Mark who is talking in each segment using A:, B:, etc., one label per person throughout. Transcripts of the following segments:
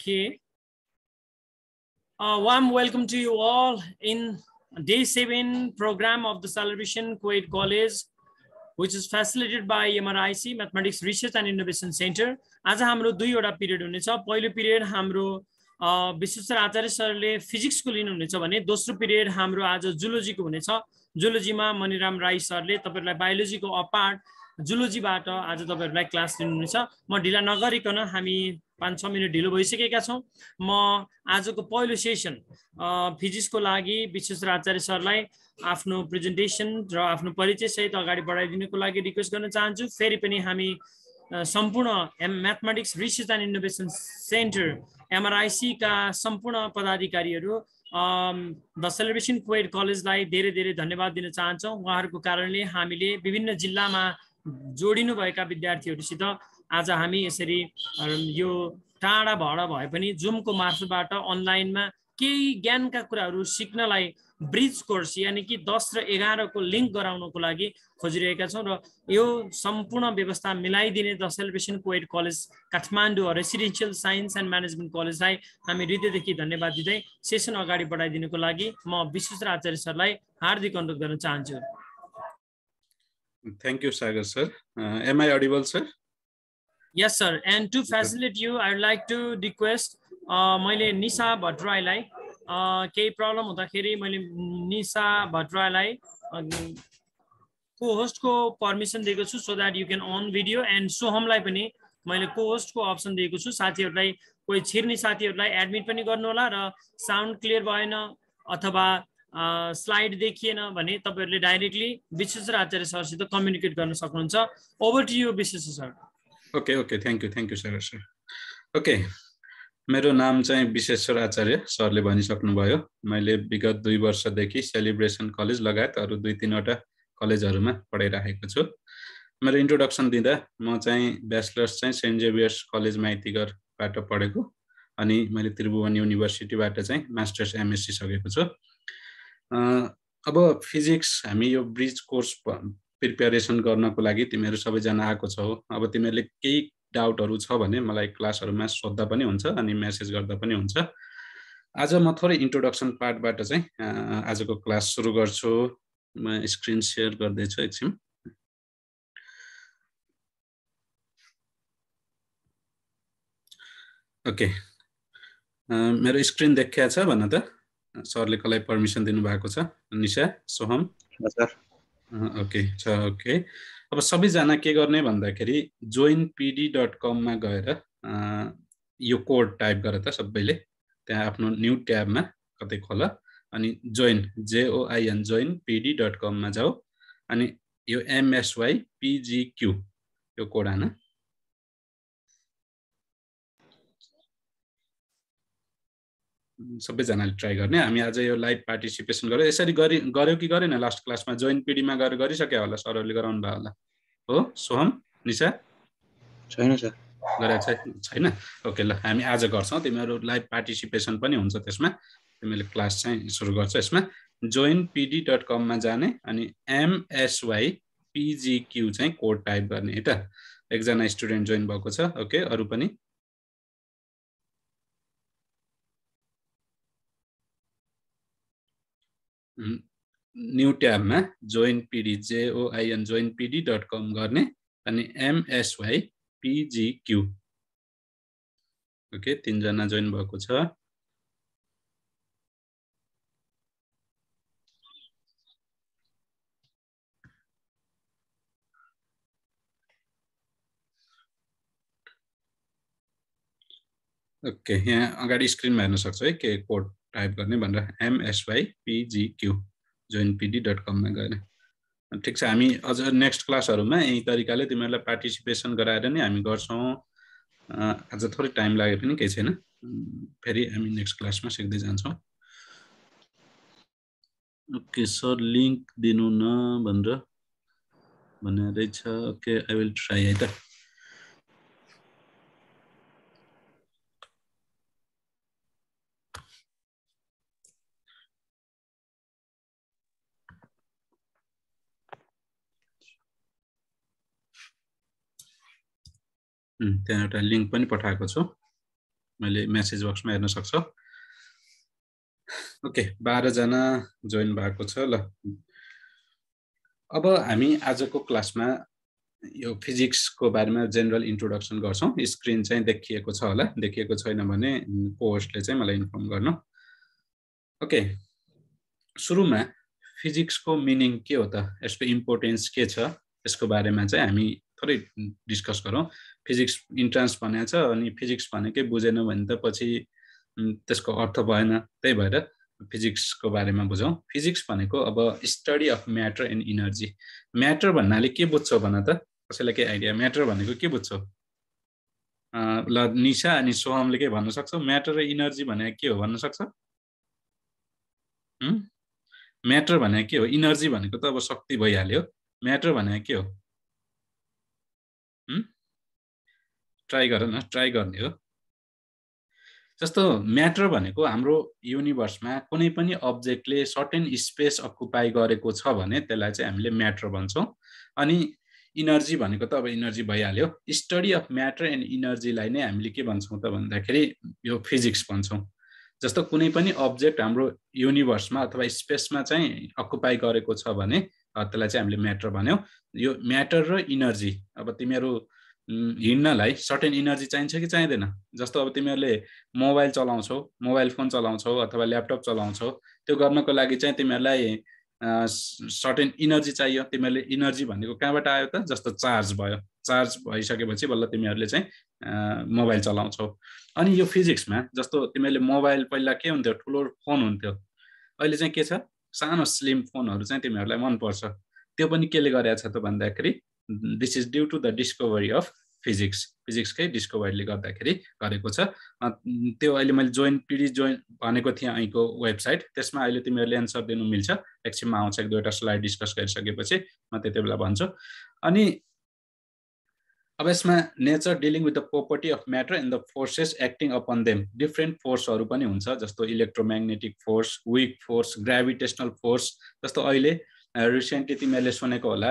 A: Okay. Uh, warm welcome to you all in day seven program of the Celebration Kuwait College, which is facilitated by MRIC, Mathematics Research and Innovation Center. आज हाम्रो दुईवटा period हुनेछ पहिलो period हाम्रो विश्वेश्वर आचार्य सरले फिजिक्सको लिनुहुनेछ भने दोस्रो period हाम्रो आज जुलोजीको हुनेछ जुलोजीमा मणिराम राई सरले तपाईँहरूलाई बायोलोजीको अपार्ट जुलोजीबाट आज तपाईँहरूलाई क्लास लिनुहुनेछ म ढिला नगरिकन हामी पाँच छ मिनट ढिलो भइसकेका छौँ। म आजको पहिलो सेसन फिजिक्सको लागि विश्वेश्वर आचार्य सरलाई आफ्नो प्रेजेन्टेसन र आफ्नो परिचय सहित अगाडि बढाइदिनुको लागि रिक्वेस्ट गर्न चाहन्छु। फेरि पनि हामी सम्पूर्ण M mathematics research and innovation centre एमआरआइसीका सम्पूर्ण पदाधिकारीहरू द सेलिब्रेसन क्वेड कलेजलाई धेरै धेरै धन्यवाद दिन चाहन्छौँ। उहाँहरूको कारणले हामीले विभिन्न जिल्लामा जोडिनुभएका विद्यार्थीहरूसित आज हामी यसरी यो टाढा भएर भए पनि जुमको मार्फतबाट अनलाइनमा केही ज्ञानका कुराहरू सिक्नलाई ब्रिज कोर्स यानि कि दस र एघारको लिङ्क गराउनको लागि खोजिरहेका छौँ र यो सम्पूर्ण व्यवस्था मिलाइदिने the celebration co-ed college Kathmandu residential science and management कलेजलाई हामी हृदयदेखि धन्यवाद दिँदै सेसन अगाडि बढाइदिनुको लागि म विश्वेश्वर आचार्य सरलाई हार्दिक अनुरोध गर्न चाहन्छु
B: Thank you, Sagar sir. Uh, am I sir.
A: And to facilitate you, I would like to request मैले निसा भट्टराईलाई केही प्रब्लम हुँदाखेरि मैले निसा भट्टराईलाई को होस्टको पर्मिसन दिएको छु so that you can on video and सोहमलाई पनि मैले को होस्टको अप्सन दिएको छु। साथीहरूलाई कोही छिर्ने साथीहरूलाई एडमिट पनि गर्नुहोला र साउन्ड क्लियर भएन अथवा स्लाइड देखिएन भने तपाईँहरूले डाइरेक्टली विश्वेश्वर आचार्य सरसित कम्युनिकेट गर्न सक्नुहुन्छ। Over to you Vishweshwar sir
B: okay okay thank you thank you sir sir okay मेरो नाम चाहिँ विश्वेश्वर आचार्य सरले भनिसक्नुभयो। मैले विगत दुई वर्षदेखि सेलिब्रेसन कलेज लगायत अरू दुई तिनवटा कलेजहरूमा पढाइराखेको छु। मेरो इन्ट्रोडक्सन दिँदा म चाहिँ ब्याचलर्स चाहिँ सेन्ट जेभियर्स कलेज माइतीगरबाट पढेको अनि मैले त्रिभुवन युनिभर्सिटीबाट चाहिँ मास्टर्स एमएससी सकेको छु। अब फिजिक्स हामी यो ब्रिज कोर्स प्रिपेरेसन गर्नको लागि तिमीहरू सबैजना आएको छौ। अब तिमीहरूले केही डाउटहरू छ भने मलाई क्लासहरूमा सोद्धा पनि हुन्छ अनि मेसेज गर्दा पनि हुन्छ। आज म थोरै इन्ट्रोडक्सन पार्टबाट चाहिँ आजको क्लास सुरु गर्छु। म स्क्रिन सेयर गर्दैछु एकछिन। ओके। मेरो स्क्रिन देखिया छ भन त। सरले कसलाई पर्मिसन दिनुभएको छ? निशा सोहम। ओके छ ओके। अब सबैजना के गर्ने भन्दाखेरि जोइन पिडी डट कममा गएर यो कोड टाइप गरेर त सबैले। त्यहाँ आफ्नो न्यु ट्याबमा कतै खोल अनि join J O I N join PD dot कममा जाऊ। अनि यो एमएसवाई पिजिक्यू यो कोड हान सबैजनाले ट्राई गर्ने। हामी आज यो लाइभ पार्टिसिपेसन गऱ्यौँ यसरी गरि गऱ्यौँ कि गरेन? लास्ट क्लासमा जोइन पिडीमा गएर गरिसक्यो होला सरहरूले गराउनु भयो होला। हो सोहम निशा?
C: छैन सर।
B: गरेको छैन? ओके ल हामी आज गर्छौँ। तिमीहरू लाइभ पार्टिसिपेसन पनि हुन्छ त्यसमा। तिमीले क्लास चाहिँ सुरु गर्छ यसमा। जोइन पिडी डट कममा जाने अनि एमएसवाई पिजिक्यू चाहिँ कोड टाइप गर्ने। है त एकजना स्टुडेन्ट जोइन भएको छ। ओके अरू पनि? New ट्याबमा join PD J O I N join PD dot com गर्ने अनि एमएसवाई पिजिक्यू ओके तिनजना जोइन भएको छ। ओके यहाँ अगाडि स्क्रिनमा हेर्न सक्छ है के कोड टाइप गर्ने भनेर MSY PGQ join PD dot कममा गएर। ठिक छ हामी अझ नेक्स्ट क्लासहरूमा यही तरिकाले तिमीहरूलाई पार्टिसिपेसन गराएर नै हामी गर्छौँ। आज थोरै टाइम लाग्यो पनि केही छैन। फेरि हामी नेक्स्ट क्लासमा सिक्दै जान्छौँ। ओके सर लिङ्क दिनु न भनेर भनेर रहेछ ओके आई विल ट्राई है त। त्यहाँ एउटा लिङ्क पनि पठाएको छु। मैले मेसेज बक्समा हेर्न सक्छ। ओके बाह्रजना जोइन भएको छ ल। अब हामी आजको क्लासमा यो फिजिक्सको बारेमा जेनरल इन्ट्रोडक्सन गर्छौँ। स्क्रिन चाहिँ देखिएको छ होला। देखिएको छैन भने कोर्सले चाहिँ मलाई इन्फर्म गर्नु। ओके सुरुमा फिजिक्सको मिनिङ के हो त? यसको इम्पोर्टेन्स के छ? यसको बारेमा चाहिँ हामी थोरै डिस्कस गरौँ। फिजिक्स इन्ट्रान्स भनेको छ अनि फिजिक्स भनेकै बुझेन भने त पछि त्यसको अर्थ भएन। त्यही भएर फिजिक्सको बारेमा बुझौँ। फिजिक्स भनेको अब study of matter and energy matter भन्नाले के बुझ्छौ भन त? कसैलाई के आइडिया म्याटर भनेको के बुझ्छौ? ल निशा अनि सोहमले के भन्न सक्छौ? म्याटर र इनर्जी भनेको के हो भन्न सक्छ? म्याटर भनेको के हो? इनर्जी भनेको त अब शक्ति भइहाल्यो। म्याटर भनेको के हो? ट्राई गर न ट्राई गर्ने हो। जस्तो म्याटर भनेको हाम्रो युनिभर्समा कुनै पनि अब्जेक्टले सर्टेन स्पेस अकुपाई गरेको छ भने त्यसलाई चाहिँ हामीले म्याटर भन्छौँ। अनि इनर्जी भनेको त अब इनर्जी भइहाल्यो। स्टडी अफ म्याटर एन्ड इनर्जीलाई नै हामीले के भन्छौँ त भन्दाखेरि यो फिजिक्स भन्छौँ। जस्तो कुनै पनि अब्जेक्ट हाम्रो युनिभर्समा अथवा स्पेसमा चाहिँ अकुपाई गरेको छ भने त्यसलाई चाहिँ हामीले म्याटर भन्यौँ। यो म्याटर र इनर्जी अब तिमीहरू हिँड्नलाई सर्टेन इनर्जी चाहिन्छ कि चाहिँदैन? जस्तो अब तिमीहरूले मोबाइल चलाउँछौ मोबाइल फोन चलाउँछौ अथवा ल्यापटप चलाउँछौ त्यो गर्नको लागि चाहिँ तिमीहरूलाई सर्टेन इनर्जी चाहियो। तिमीहरूले इनर्जी भनेको कहाँबाट आयो त? जस्तो चार्ज भयो। चार्ज भइसकेपछि बल्ल तिमीहरूले चाहिँ मोबाइल चलाउँछौ। अनि यो फिजिक्समा जस्तो तिमीहरूले मोबाइल पहिला के हुन्थ्यो? ठुलो फोन हुन्थ्यो। अहिले चाहिँ के छ? सानो स्लिम फोनहरू चाहिँ तिमीहरूलाई मनपर्छ। त्यो पनि केले गरेको छ त भन्दाखेरि this is due to the discovery of physics फिजिक्सकै डिस्कभरीले गर्दाखेरि गरेको छ। त्यो अहिले मैले जोइन पिडी जोइन भनेको थिएँ અહીંको वेबसाइट त्यसमा अहिले तिमीहरूले एन्सर दिनु मिल्छ। एकछिनमा आउँछ एक दुईवटा स्लाइड डिस्कस गरिसकेपछि म त्यति बेला भन्छु। अनि अब यसमा nature dealing with the property of matter and the forces acting upon them different फोर्सहरू पनि हुन्छ जस्तो electromagnetic force weak force gravitational force जस्तो अहिले रिसेन्टली तिमीहरूले सुनेको होला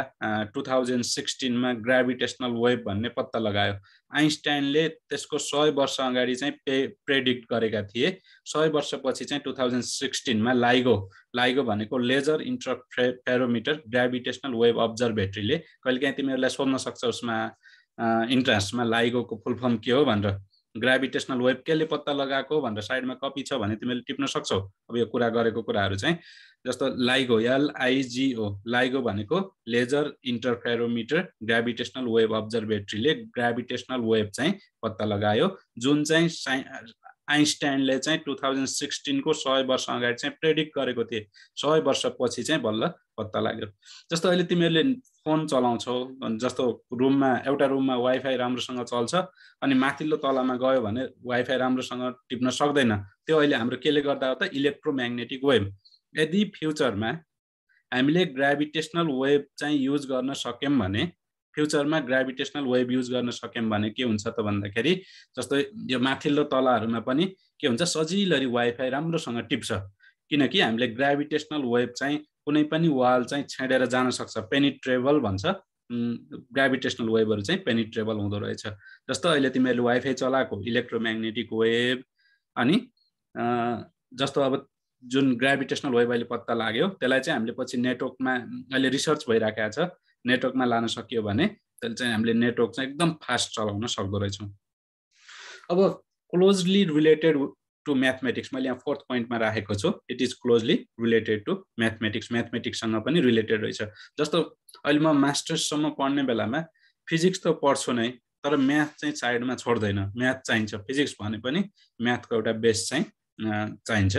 B: टु थाउजन्ड सिक्सटिनमा ग्राभिटेसनल वेभ भन्ने पत्ता लगायो। आइन्स्टाइनले त्यसको सय वर्ष अगाडि चाहिँ पे प्रेडिक्ट गरेका थिए। सय वर्षपछि चाहिँ टु थाउजन्ड सिक्सटिनमा लाइगो लाइगो भनेको लेजर इन्टरफेरोमिटर ग्राभिटेसनल वेभ अब्जर्भेटरीले कहिलेकाहीँ तिमीहरूलाई सोध्न सक्छ उसमा इन्ट्रान्समा लाइगोको फुल फर्म के हो भनेर। ग्राभिटेसनल वेभ केले पत्ता लगाएको भनेर साइडमा कपी छ भने तिमीले टिप्न सक्छौ। अब यो कुरा गरेको कुराहरू चाहिँ जस्तो LIGO L I G O LIGO भनेको लेजर इन्टरफेरोमिटर ग्राभिटेसनल वेभ अब्जर्भेटरीले ग्राभिटेसनल वेभ चाहिँ पत्ता लगायो जुन चाहिँ आइन्स्टाइनले चाहिँ टु थाउजन्ड सिक्सटिनको सय वर्ष अगाडि चाहिँ प्रेडिक्ट गरेको थिए। सय वर्षपछि चाहिँ बल्ल पत्ता लाग्यो। जस्तो अहिले तिमीहरूले फोन चलाउँछौ जस्तो रुममा एउटा रुममा वाइफाई राम्रोसँग चल्छ अनि माथिल्लो तलामा गयो भने वाइफाई राम्रोसँग टिप्न सक्दैन त्यो अहिले हाम्रो केले गर्दा हो त इलेक्ट्रोम्याग्नेटिक वेभ यदि फ्युचरमा हामीले ग्राभिटेसनल वेभ चाहिँ युज गर्न सक्यौँ भने फ्युचरमा ग्राभिटेसनल वेभ युज गर्न सक्यौँ भने के हुन्छ त भन्दाखेरि जस्तो यो माथिल्लो तलाहरूमा पनि के हुन्छ सजिलरी वाइफाई राम्रोसँग टिप्छ। किनकि हामीले ग्राभिटेसनल वेभ चाहिँ कुनै पनि वाल चाहिँ छेडेर जान सक्छ। पेनिट्रेबल भन्छ। ग्राभिटेसनल वेभहरू चाहिँ पेनिट्रेबल हुँदो रहेछ। जस्तो अहिले तिमीहरूले वाइफाई चलाएको इलेक्ट्रोम्याग्नेटिक वेभ अनि जस्तो अब जुन ग्राभिटेसनल वेभ अहिले पत्ता लाग्यो त्यसलाई चाहिँ हामीले पछि नेटवर्कमा अहिले रिसर्च भइरहेको छ। नेटवर्कमा लान सकियो भने त्यसले चाहिँ हामीले नेटवर्क चाहिँ एकदम फास्ट चलाउन सक्दो रहेछौँ। अब क्लोजली रिलेटेड टु म्याथमेटिक्स मैले यहाँ फोर्थ पोइन्टमा राखेको छु। It is closely related to mathematics म्याथमेटिक्ससँग पनि रिलेटेड रहेछ। जस्तो अहिले म मास्टर्ससम्म पढ्ने बेलामा फिजिक्स त पढ्छु नै तर म्याथ चाहिँ साइडमा छोड्दैन। म्याथ चाहिन्छ। फिजिक्स भने पनि म्याथको एउटा बेस चाहिँ चाहिन्छ।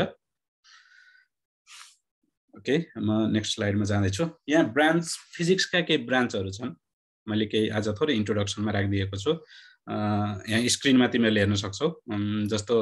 B: ओके म नेक्स्ट स्लाइडमा जाँदैछु। यहाँ ब्रान्च फिजिक्सका केही ब्रान्चहरू छन्। मैले केही आज थोरै इन्ट्रोडक्सनमा राखिदिएको छु। यहाँ स्क्रिनमा तिमीहरूले हेर्न सक्छौ। जस्तो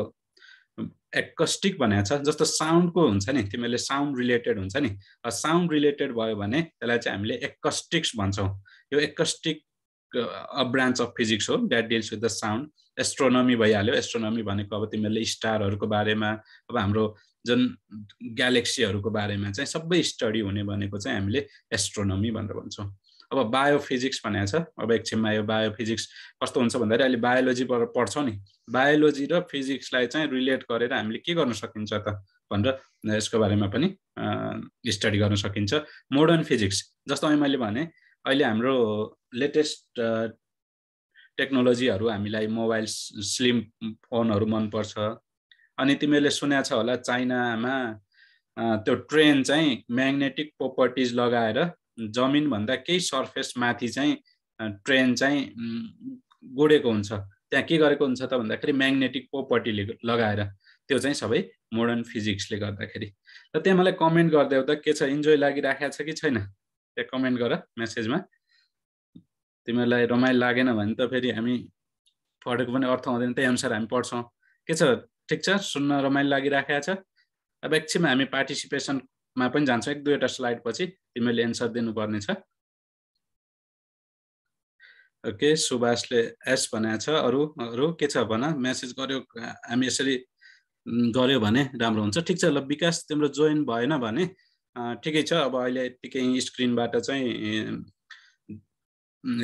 B: एकस्टिक भनेको छ जस्तो साउन्डको हुन्छ नि तिमीहरूले साउन्ड रिलेटेड हुन्छ नि। साउन्ड रिलेटेड भयो भने त्यसलाई चाहिँ हामीले एकस्टिक्स भन्छौँ। यो acoustic a branch of physics हो that deals with the sound astronomy भइहाल्यो। एस्ट्रोनमी भनेको अब तिमीहरूले स्टारहरूको बारेमा अब हाम्रो जुन ग्यालेक्सीहरूको बारेमा चाहिँ सबै स्टडी हुने भनेको चाहिँ हामीले एस्ट्रोनमी भनेर भन्छौँ। अब बायोफिजिक्स भनेको छ। अब एकछिनमा यो बायोफिजिक्स कस्तो हुन्छ भन्दाखेरि अहिले बायोलोजीबाट पढ्छौँ नि। बायोलोजी र फिजिक्सलाई चाहिँ रिलेट गरेर हामीले के गर्न सकिन्छ त भनेर यसको बारेमा पनि स्टडी गर्न सकिन्छ। मोडर्न फिजिक्स जस्तो अहिले मैले भने अहिले हाम्रो लेटेस्ट टेक्नोलोजीहरू हामीलाई मोबाइल स्लिम फोनहरू मनपर्छ। अनि तिमीहरूले सुनेको छ होला चाइनामा त्यो ट्रेन चाहिँ म्याग्नेटिक प्रोपर्टिज लगाएर जमिनभन्दा केही सर्फेस माथि चाहिँ ट्रेन चाहिँ गुडेको हुन्छ। त्यहाँ के गरेको हुन्छ त भन्दाखेरि म्याग्नेटिक प्रोपर्टीले लगाएर त्यो चाहिँ सबै मोडर्न फिजिक्सले गर्दाखेरि। र त्यहाँ मलाई कमेन्ट गरिदेऊ त के छ इन्जोय लागिराखेको छ कि छैन? त्यहाँ कमेन्ट गर मेसेजमा तिमीहरूलाई रमाइलो लागेन भने त फेरि हामी पढेको पनि अर्थ हुँदैन त्यही अनुसार हामी पढ्छौँ। के छ ठिक छ सुन्न रमाइलो लागिराखेको छ। अब एकछिनमा हामी पार्टिसिपेसनमा पनि जान्छौँ एक दुईवटा स्लाइड पछि तिमीहरूले एन्सर दिनुपर्ने छ ओके सुभाषले एस भनेको छ अरू अरू के छ भन मेसेज गर्यो हामी यसरी गऱ्यो भने राम्रो हुन्छ। ठिक छ ल विकास तिम्रो जोइन भएन भने ठिकै छ अब अहिले यत्तिकै स्क्रिनबाट चाहिँ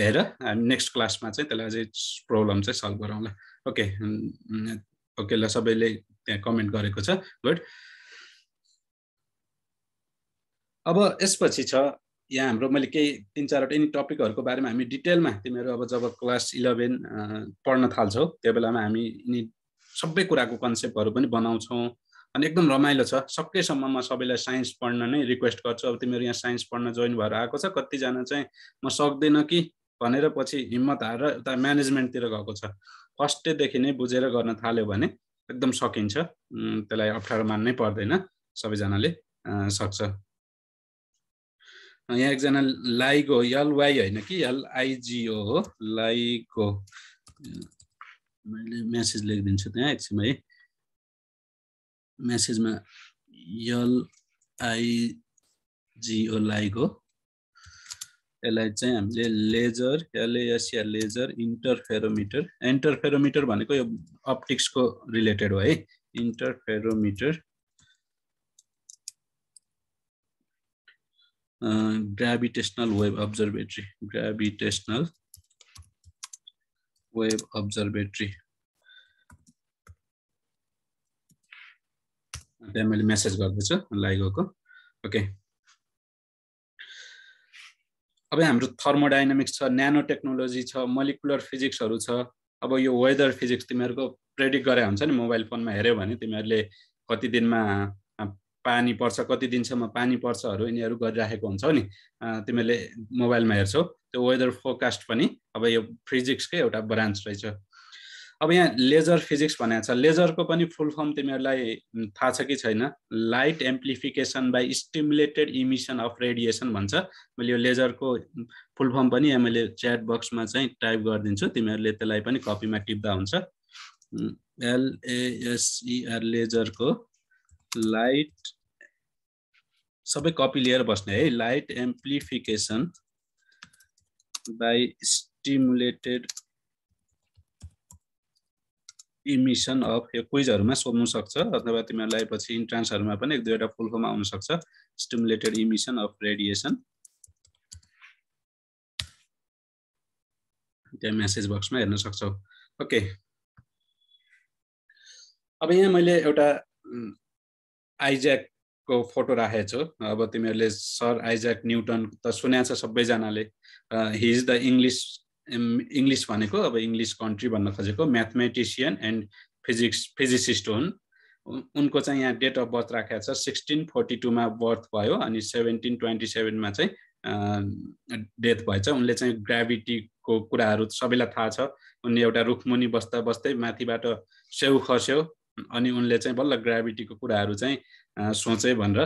B: हेर हामी नेक्स्ट क्लासमा चाहिँ त्यसलाई अझै प्रब्लम चाहिँ सल्भ गरौँला। ओके ओके ल सबैले त्यहाँ कमेन्ट गरेको छ गुड। अब यसपछि छ यहाँ हाम्रो मैले केही तिन चारवटा यिनी टपिकहरूको बारेमा हामी डिटेलमा तिमीहरू अब जब क्लास इलेभेन पढ्न थाल्छौ त्यो बेलामा हामी यिनी सबै कुराको कन्सेप्टहरू पनि बनाउँछौँ। अनि एकदम रमाइलो छ। सकेसम्म म सबैलाई साइन्स पढ्न नै रिक्वेस्ट गर्छु। अब तिमीहरू यहाँ साइन्स पढ्न जोइन भएर आएको छ कतिजना चाहिँ म सक्दिनँ कि भनेर पछि हिम्मत हारेर उता म्यानेजमेन्टतिर गएको छ। फर्स्ट डेदेखि नै बुझेर गर्न थाल्यो भने एकदम सकिन्छ। त्यसलाई अप्ठ्यारो मान्नै पर्दैन। सबैजनाले सक्छ। यहाँ एकजना लाइगो एलवाई होइन कि? एलआइजिओ हो। लाइगो। मैले मेसेज लेखिदिन्छु त्यहाँ एकछिन है मेसेजमा एलआइजिओ लाइगो। यसलाई चाहिँ हामीले लेजर एलएएसिया लेजर इन्टरफेरोमिटर इन्टरफेरोमिटर भनेको यो अप्टिक्सको रिलेटेड हो है। Interferometer gravitational wave observatory gravitational wave observatory. त्यहाँ मैले मेसेज गर्दैछु लाइगोको ओके। अब हाम्रो थर्मोडाइनामिक्स छ न्यानो टेक्नोलोजी छ मलिकुलर फिजिक्सहरू छ अब यो वेदर फिजिक्स तिमीहरूको प्रेडिक्ट गरे हुन्छ नि मोबाइल फोनमा हेऱ्यौ भने तिमीहरूले कति दिनमा पानी पर्छ कति दिनसम्म पानी पर्छहरू यिनीहरू गरिराखेको हुन्छौ नि। तिमीहरूले मोबाइलमा हेर्छौ त्यो वेदर फोरकास्ट पनि अब यो फिजिक्सकै एउटा ब्रान्च रहेछ। अब यहाँ लेजर फिजिक्स भनेको छ। लेजरको पनि फुल फर्म तिमीहरूलाई थाहा छ कि छैन? Light amplification by stimulated emission of radiation भन्छ। मैले यो लेजरको फुल फर्म पनि यहाँ मैले च्याट बक्समा चाहिँ टाइप गरिदिन्छु। तिमीहरूले त्यसलाई पनि कपीमा टिप्दा हुन्छ। एलएएसइआर लेजरको लाइट सबै कपी लिएर बस्ने है। Light amplification by stimulated emission of यो क्विजहरूमा सोध्नु सक्छ अथवा तिमीहरूलाई पछि इन्ट्रान्सहरूमा पनि एक दुईवटा फुल फर्म आउन सक्छ स्टिमुलेटेड इमिसन अफ रेडिएसन त्यहाँ मेसेज बक्समा हेर्न सक्छौ। ओके अब यहाँ मैले एउटा आइज्याकको फोटो राखेको छु। अब तिमीहरूले सर आइज्याक न्युटन त सुनेको छ सबैजनाले। He is the English English भनेको अब इङ्ग्लिस कन्ट्री भन्न खोजेको म्याथमेटिसियन एन्ड फिजिक्स फिजिसिस्ट हुन्। उनको चाहिँ यहाँ डेट अफ बर्थ राखेको छ सिक्सटिन फोर्टी टूमा बर्थ भयो अनि सेभेन्टिन ट्वेन्टी सेभेनमा चाहिँ डेथ भएछ उनले चाहिँ ग्राभिटीको कुराहरू सबैलाई थाहा छ। उनले एउटा रुखमुनि बस्दा बस्दै माथिबाट स्याउ खस्यो अनि उनले चाहिँ बल्ल ग्राभिटीको कुराहरू चाहिँ सोचे भनेर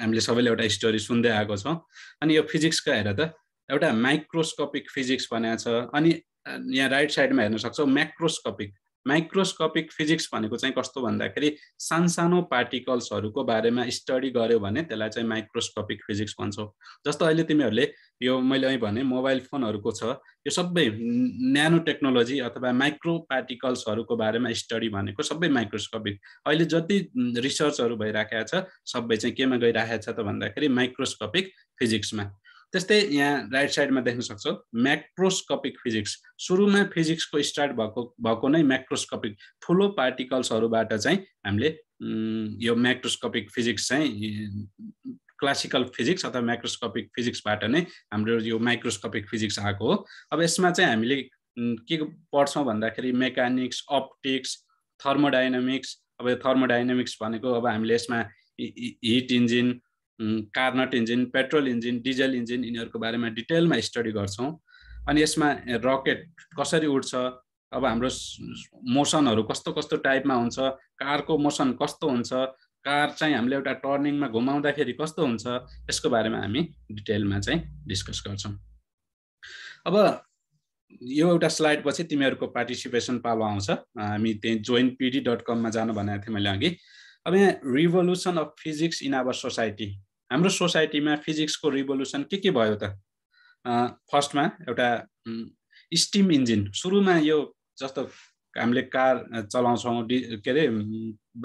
B: हामीले सबैले एउटा स्टोरी सुन्दै आएको छौँ। अनि यो फिजिक्सका हेर त एउटा माइक्रोस्कोपिक फिजिक्स भनेको छ। अनि यहाँ राइट साइडमा हेर्न सक्छौँ म्याक्रोस्कोपिक। माइक्रोस्कोपिक फिजिक्स भनेको चाहिँ कस्तो भन्दाखेरि सानसानो पार्टिकल्सहरूको बारेमा स्टडी गर्यो भने त्यसलाई चाहिँ माइक्रोस्कोपिक फिजिक्स भन्छौँ। जस्तो अहिले तिमीहरूले यो मैले अहिले भने मोबाइल फोनहरूको छ यो सबै न्यानो टेक्नोलोजी अथवा माइक्रो पार्टिकल्सहरूको बारेमा स्टडी भनेको सबै माइक्रोस्कोपिक। अहिले जति रिसर्चहरू भइराखेको छ सबै चाहिँ केमा गइराखेको छ त भन्दाखेरि माइक्रोस्कोपिक फिजिक्समा। त्यस्तै यहाँ राइट साइडमा देख्न सक्छौँ म्याक्रोस्कोपिक फिजिक्स सुरुमा फिजिक्सको स्टार्ट भएको भएको नै म्याक्रोस्कोपिक ठुलो पार्टिकल्सहरूबाट चाहिँ हामीले यो म्याक्रोस्कोपिक फिजिक्स चाहिँ क्लासिकल फिजिक्स अथवा माइक्रोस्कोपिक फिजिक्सबाट नै हाम्रो यो माइक्रोस्कोपिक फिजिक्स आएको हो। अब यसमा चाहिँ हामीले के पढ्छौँ भन्दाखेरि मेकानिक्स अप्टिक्स थर्मोडाइनामिक्स अब यो थर्मोडाइनामिक्स भनेको अब हामीले यसमा heat engine Carnot engine petrol engine diesel engine यिनीहरूको बारेमा डिटेलमा स्टडी गर्छौँ। अनि यसमा रकेट कसरी उड्छ अब हाम्रो मोसनहरू कस्तो कस्तो टाइपमा हुन्छ कारको मोसन कस्तो हुन्छ कार चाहिँ हामीले एउटा टर्निङमा घुमाउँदाखेरि कस्तो हुन्छ यसको बारेमा हामी डिटेलमा चाहिँ डिस्कस गर्छौँ। अब यो एउटा स्लाइड पछि तिमीहरूको पार्टिसिपेसन पालो आउँछ। हामी त्यही जोइन पिडी डट कममा जानु भनेको थिएँ मैले अघि। अब यहाँ revolution of physics in our society हाम्रो सोसाइटीमा फिजिक्सको रिभोल्युसन के के भयो त? फर्स्टमा एउटा स्टिम इन्जिन सुरुमा यो जस्तो हामीले कार चलाउँछौँ डि के अरे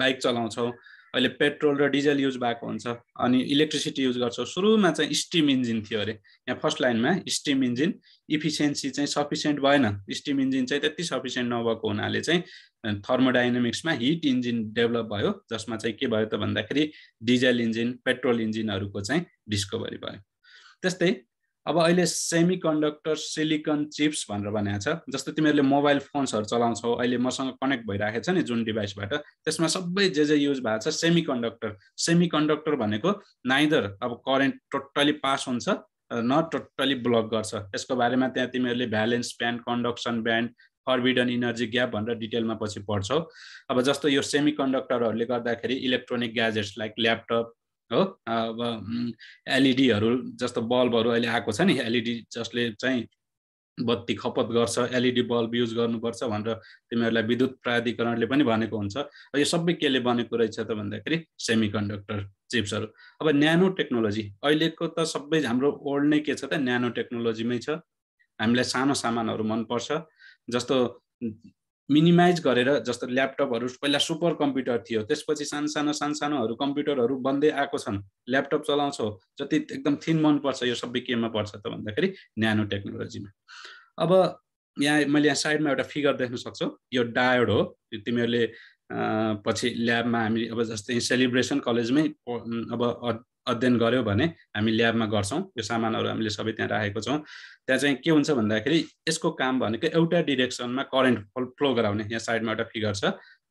B: बाइक चलाउँछौँ अहिले पेट्रोल र डिजल युज भएको हुन्छ अनि इलेक्ट्रिसिटी युज गर्छौँ। सुरुमा चाहिँ स्टिम इन्जिन थियो अरे। यहाँ फर्स्ट लाइनमा स्टिम इन्जिन इफिसियन्सी चाहिँ सफिसियन्ट भएन। स्टिम इन्जिन चाहिँ त्यति सफिसियन्ट नभएको हुनाले चाहिँ थर्मोडाइनामिक्समा हिट इन्जिन डेभलप भयो जसमा चाहिँ के भयो त भन्दाखेरि डिजल इन्जिन पेट्रोल इन्जिनहरूको चाहिँ डिस्कभरी भयो। त्यस्तै अब अहिले सेमी कन्डक्टर सिलिकन चिप्स भनेर भनेको छ जस्तो तिमीहरूले मोबाइल फोन्सहरू चलाउँछौ अहिले मसँग कनेक्ट भइरहेको छ नि जुन डिभाइसबाट त्यसमा सबै जे जे युज भएको छ सेमी कन्डक्टर सेमी कन्डक्टर भनेको नाइदर अब करेन्ट टोटली पास हुन्छ न टोटली ब्लक गर्छ। यसको बारेमा त्यहाँ तिमीहरूले valence band conduction band forbidden energy gap भनेर डिटेलमा पछि पढ्छौ। अब जस्तो यो सेमी कन्डक्टरहरूले गर्दाखेरि इलेक्ट्रोनिक ग्याजेट्स लाइक ल्यापटप हो? अब एलइडीहरू जस्तो बल्बहरू अहिले आएको छ नि एलइडी जसले चाहिँ बत्ती खपत गर्छ एलइडी बल्ब युज गर्नुपर्छ भनेर तिमीहरूलाई विद्युत प्राधिकरणले पनि भनेको हुन्छ। यो सबै केले बनेको रहेछ त भन्दाखेरि सेमी कन्डक्टर चिप्सहरू। अब न्यानो टेक्नोलोजी अहिलेको त सबै हाम्रो ओल्ड नै के छ त न्यानो टेक्नोलोजीमै छ। हामीलाई सानो सामानहरू मनपर्छ जस्तो मिनिमाइज गरेर जस्तो ल्यापटपहरू पहिला सुपर कम्प्युटर थियो त्यसपछि सानो सानो सानो सानोहरू कम्प्युटरहरू बन्दै आएको छन्। ल्यापटप चलाउँछौ जति एकदम थिन मनपर्छ यो सबै केमा पर्छ त भन्दाखेरि न्यानो टेक्नोलोजीमा। अब यहाँ मैले यहाँ साइडमा एउटा फिगर देख्न सक्छौ। यो डायोड हो। तिमीहरूले पछि ल्याबमा हामी अब जस्तै सेलिब्रेसन कलेजमै अब अध्ययन गऱ्यौ भने हामी ल्याबमा गर्छौँ। यो सामानहरू हामीले सबै त्यहाँ राखेको छौँ। त्यहाँ चाहिँ के हुन्छ भन्दाखेरि यसको काम भनेको एउटा डिरेक्सनमा करेन्ट फ्लो गराउने यहाँ साइडमा एउटा फिगर छ।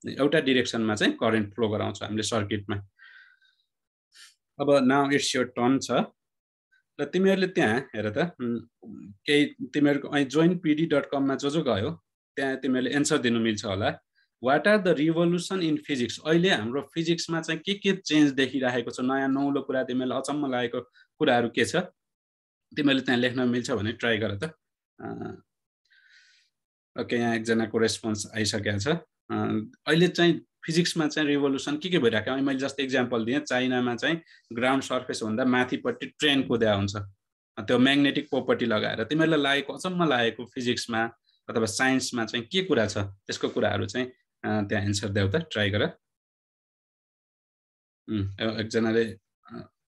B: एउटा डिरेक्सनमा चाहिँ करेन्ट फ्लो गराउँछ हामीले सर्किटमा। अब नाउ इट्स यो टर्न छ। र तिमीहरूले त्यहाँ हेर त केही तिमीहरूको जोइन पिडी डट कममा जो जो गयो त्यहाँ तिमीहरूले एन्सर दिनु मिल्छ होला। What are the revolution in physics अहिले हाम्रो फिजिक्समा चाहिँ के के चेन्ज देखिरहेको छ? नयाँ नौलो कुरा तिमीहरूलाई अचम्म लागेको कुराहरू के छ? तिमीहरूले त्यहाँ लेख्न मिल्छ भने ट्राई गर त। ओके यहाँ एकजनाको रेस्पोन्स आइसकेको छ। अहिले चाहिँ फिजिक्समा चाहिँ रिभोल्युसन के के भइरहेको अनि मैले जस्तो इक्जाम्पल दिएँ। चाइनामा चाहिँ ग्राउन्ड सर्फेसभन्दा माथिपट्टि ट्रेन कुद्या हुन्छ। त्यो म्याग्नेटिक प्रोपर्टी लगाएर तिमीहरूलाई लागेको अचम्म लागेको फिजिक्समा अथवा साइन्समा चाहिँ के कुरा छ? त्यसको कुराहरू चाहिँ त्यहाँ एन्सर देऊ त ट्राई गर। एकजनाले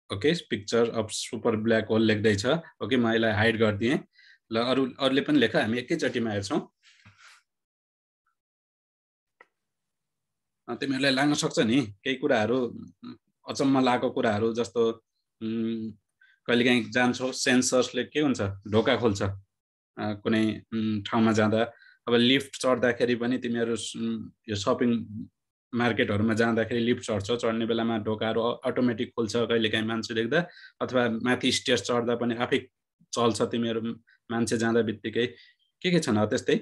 B: okay picture of super black hole लेख्दैछ। Okay म यसलाई हाइड गरिदिएँ। ल अरू अरूले पनि लेख हामी एकैचोटिमा हेर्छौँ। तिमीहरूलाई लाग्न सक्छ नि केही कुराहरू अचम्म लागेको कुराहरू जस्तो कहिलेकाहीँ जान्छौ सेन्सर्सले के हुन्छ? ढोका खोल्छ। कुनै ठाउँमा जाँदा अब लिफ्ट चढ्दाखेरि पनि तिमीहरू यो सपिङ मार्केटहरूमा जाँदाखेरि लिफ्ट चढ्छौ। चढ्ने बेलामा ढोकाहरू अटोमेटिक खोल्छ कहिलेकाहीँ मान्छे देख्दा अथवा माथि स्टेज चढ्दा पनि आफै चल्छ तिमीहरू मान्छे जाँदा बित्तिकै। के के छन् त्यस्तै?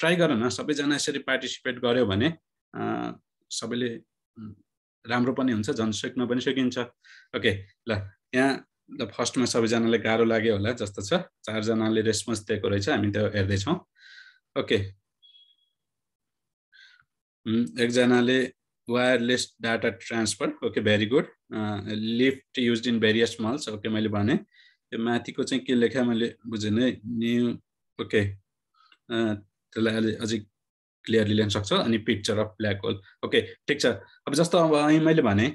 B: ट्राई गर न सबैजना यसरी पार्टिसिपेट गर्यो भने सबैले राम्रो पनि हुन्छ झन् सिक्न पनि सकिन्छ। ओके ल यहाँ ल फर्स्टमा सबैजनालाई गाह्रो लाग्यो होला जस्तो छ। चारजनाले रेस्पोन्स दिएको रहेछ हामी त्यो हेर्दैछौँ। ओके एकजनाले wireless data transfer okay very good lift use in various malls okay मैले भने त्यो माथिको चाहिँ के लेखा मैले बुझेन है न्यु ओके त्यसलाई अलि अझै क्लियरली ल्याउन सक्छ अनि picture of black hole okay ठिक छ अब जस्तो अब मैले भने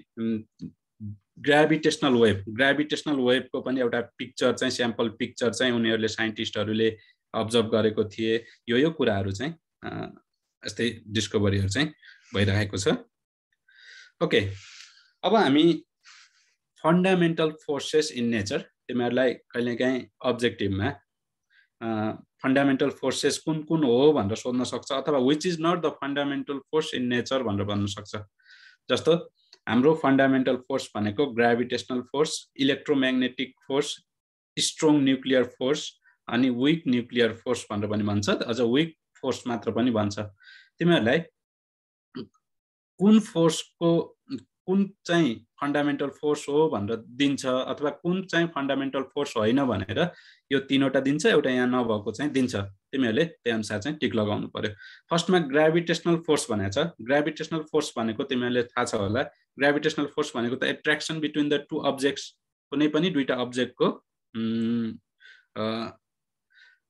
B: ग्राभिटेसनल वेभ ग्राभिटेसनल वेभको पनि एउटा पिक्चर चाहिँ स्याम्पल पिक्चर चाहिँ उनीहरूले साइन्टिस्टहरूले अब्जर्भ गरेको थिए। यो यो कुराहरू चाहिँ यस्तै डिस्कभरीहरू चाहिँ भइरहेको छ। ओके अब हामी फन्डामेन्टल फोर्सेस इन नेचर तिमीहरूलाई कहिलेकाहीँ अब्जेक्टिभमा फन्डामेन्टल फोर्सेस कुन कुन हो भनेर सोध्न सक्छ अथवा which is not the fundamental force in nature भनेर भन्न सक्छ। जस्तो हाम्रो फन्डामेन्टल फोर्स भनेको gravitational force electromagnetic force strong nuclear force अनि विक न्युक्लियर फोर्स भनेर पनि भन्छ। अझ विक फोर्स मात्र पनि भन्छ। तिमीहरूलाई कुन फोर्सको कुन चाहिँ फन्डामेन्टल फोर्स हो भनेर दिन्छ अथवा कुन चाहिँ फन्डामेन्टल फोर्स होइन भनेर यो तिनवटा दिन्छ एउटा यहाँ नभएको चाहिँ दिन्छ। तिमीहरूले त्यही अनुसार चाहिँ टिक लगाउनु पर्यो। फर्स्टमा ग्राभिटेसनल फोर्स भनेको छ। ग्राभिटेसनल फोर्स भनेको तिमीहरूले थाहा छ होला। ग्राभिटेसनल फोर्स भनेको त attraction between the two objects कुनै पनि दुइटा अब्जेक्टको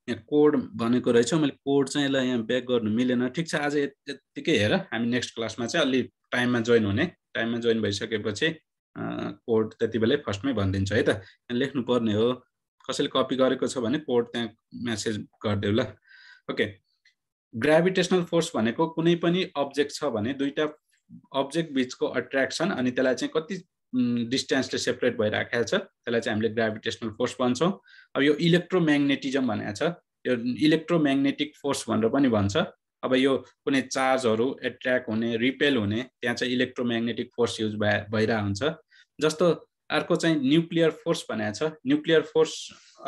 B: यहाँ कोड भनेको रहेछ मैले कोड चाहिँ यसलाई यहाँ ब्याक गर्नु मिलेन। ठिक छ आज यत्तिकै हेर हामी नेक्स्ट क्लासमा चाहिँ अलि टाइममा जोइन हुने। टाइममा जोइन भइसकेपछि कोड त्यति बेलै फर्स्टमै भनिदिन्छ है त? यहाँ लेख्नु पर्ने हो। कसैले कपी गरेको छ भने कोड त्यहाँ म्यासेज गरिदेऊ ल। ओके। ग्राभिटेसनल फोर्स भनेको कुनै पनि अब्जेक्ट छ भने दुईवटा अब्जेक्ट बिचको अट्र्याक्सन अनि त्यसलाई चाहिँ कति डिस्टेन्सले सेपरेट भइराखेको छ। त्यसलाई चाहिँ हामीले ग्राभिटेसनल फोर्स भन्छौँ। अब यो इलेक्ट्रोम्याग्नेटिजम भनेको छ। यो इलेक्ट्रोम्याग्नेटिक फोर्स भनेर पनि भन्छ। अब यो कुनै चार्जहरू एट्र्याक्ट हुने रिपेल हुने त्यहाँ चाहिँ इलेक्ट्रोम्याग्नेटिक फोर्स युज भए भइरहेको हुन्छ। जस्तो अर्को चाहिँ न्युक्लियर फोर्स भनेको छ। न्युक्लियर फोर्स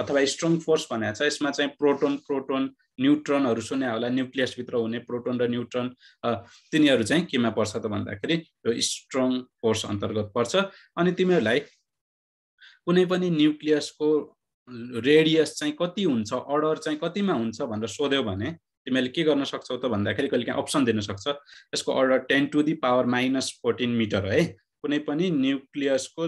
B: अथवा स्ट्रङ फोर्स भनेको छ। यसमा चाहिँ प्रोटोन प्रोटोन न्युट्रनहरू सुने होला। न्युक्लियसभित्र हुने प्रोटोन र न्युट्रन तिनीहरू चाहिँ केमा पर्छ त भन्दाखेरि यो स्ट्रङ फोर्स अन्तर्गत पर्छ। अनि तिमीहरूलाई कुनै पनि न्युक्लियसको रेडियस चाहिँ कति हुन्छ अर्डर चाहिँ कतिमा हुन्छ भनेर सोध्यो भने तिमीहरूले के गर्न सक्छौ त भन्दाखेरि कहिले काहीँ अप्सन दिन सक्छ। यसको order ten to the power minus fourteen metre है। कुनै पनि न्युक्लियसको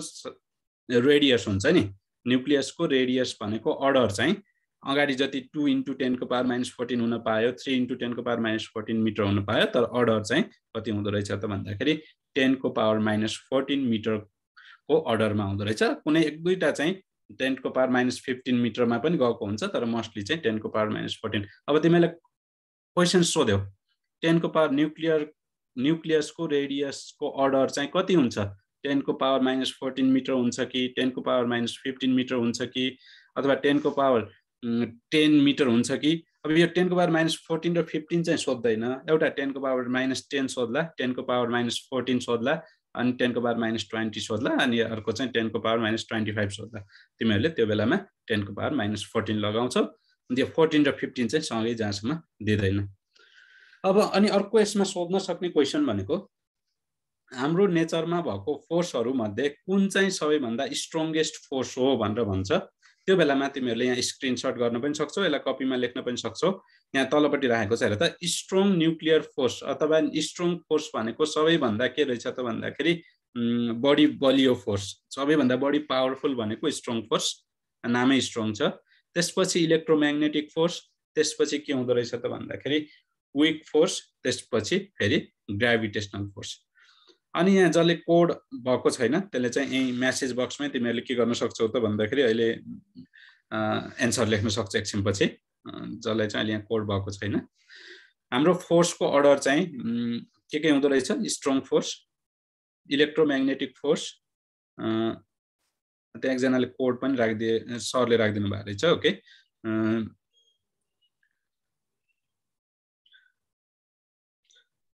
B: रेडियस हुन्छ नि? न्युक्लियसको रेडियस भनेको अर्डर चाहिँ अगाडि जति टु इन्टु टेनको पावर माइनस फोर्टिन हुन पायो थ्री इन्टु टेनको पावर माइनस फोर्टिन मिटर हुन पायो तर अर्डर चाहिँ कति हुँदो रहेछ त भन्दाखेरि टेनको पावर माइनस फोर्टिन मिटरको अर्डरमा हुँदो रहेछ। कुनै एक दुईवटा चाहिँ टेनको पावर माइनस फिफ्टिन मिटरमा पनि गएको हुन्छ तर मोस्टली चाहिँ टेनको पावर माइनस फोर्टिन अब तिमीलाई क्वेसन सोध्यौ। टेनको पावर न्युक्लियर न्युक्लियसको रेडियसको अर्डर चाहिँ कति हुन्छ? टेनको पावर माइनस फोर्टिन मिटर हुन्छ कि टेनको पावर माइनस फिफ्टिन मिटर हुन्छ कि अथवा टेनको पावर टेन मिटर हुन्छ कि अब यो टेनको पावर माइनस फोर्टिन र फिफ्टिन चाहिँ सोध्दैन। एउटा टेनको पावर माइनस टेन सोध्ला टेनको पावर माइनस फोर्टिन सोध्ला अनि टेनको पावर माइनस ट्वेन्टी सोध्ला अनि अर्को चाहिँ टेनको पावर माइनस ट्वेन्टी फाइभ सोध्ला। तिमीहरूले त्यो बेलामा टेनको पावर माइनस फोर्टिन लगाउँछौ। त्यो फोर्टिन र फिफ्टिन चाहिँ सँगै जहाँसम्म दिँदैन। अब अनि अर्को यसमा सोध्न सक्ने क्वेसन भनेको हाम्रो नेचरमा भएको फोर्सहरू मध्ये कुन चाहिँ सबैभन्दा स्ट्रङ्गेस्ट फोर्स हो भनेर भन्छ। त्यो बेलामा तिमीहरूले यहाँ स्क्रिनसट गर्न पनि सक्छौ यसलाई कपीमा लेख्न पनि सक्छौ। यहाँ तलपट्टि राखेको छ हेर त स्ट्रङ न्युक्लियर फोर्स अथवा स्ट्रङ फोर्स भनेको सबैभन्दा के रहेछ त भन्दाखेरि बडी बलियो फोर्स सबैभन्दा बढी पावरफुल भनेको स्ट्रङ फोर्स नामै स्ट्रङ छ। त्यसपछि इलेक्ट्रोम्याग्नेटिक फोर्स त्यसपछि के हुँदो रहेछ त भन्दाखेरि विक फोर्स त्यसपछि फेरि ग्राभिटेसनल फोर्स अनि यहाँ जसले कोड भएको छैन त्यसले चाहिँ यहीँ म्यासेज बक्समै तिमीहरूले के गर्न सक्छौ त भन्दाखेरि अहिले एन्सर लेख्न सक्छ एकछिनपछि। जसलाई चाहिँ अहिले यहाँ कोड भएको छैन। हाम्रो फोर्सको अर्डर चाहिँ के के हुँदो रहेछ? स्ट्रङ फोर्स इलेक्ट्रोम्याग्नेटिक फोर्स त्यहाँ एकजनाले कोड पनि राखिदिए सरले राखिदिनु भएको रहेछ ओके?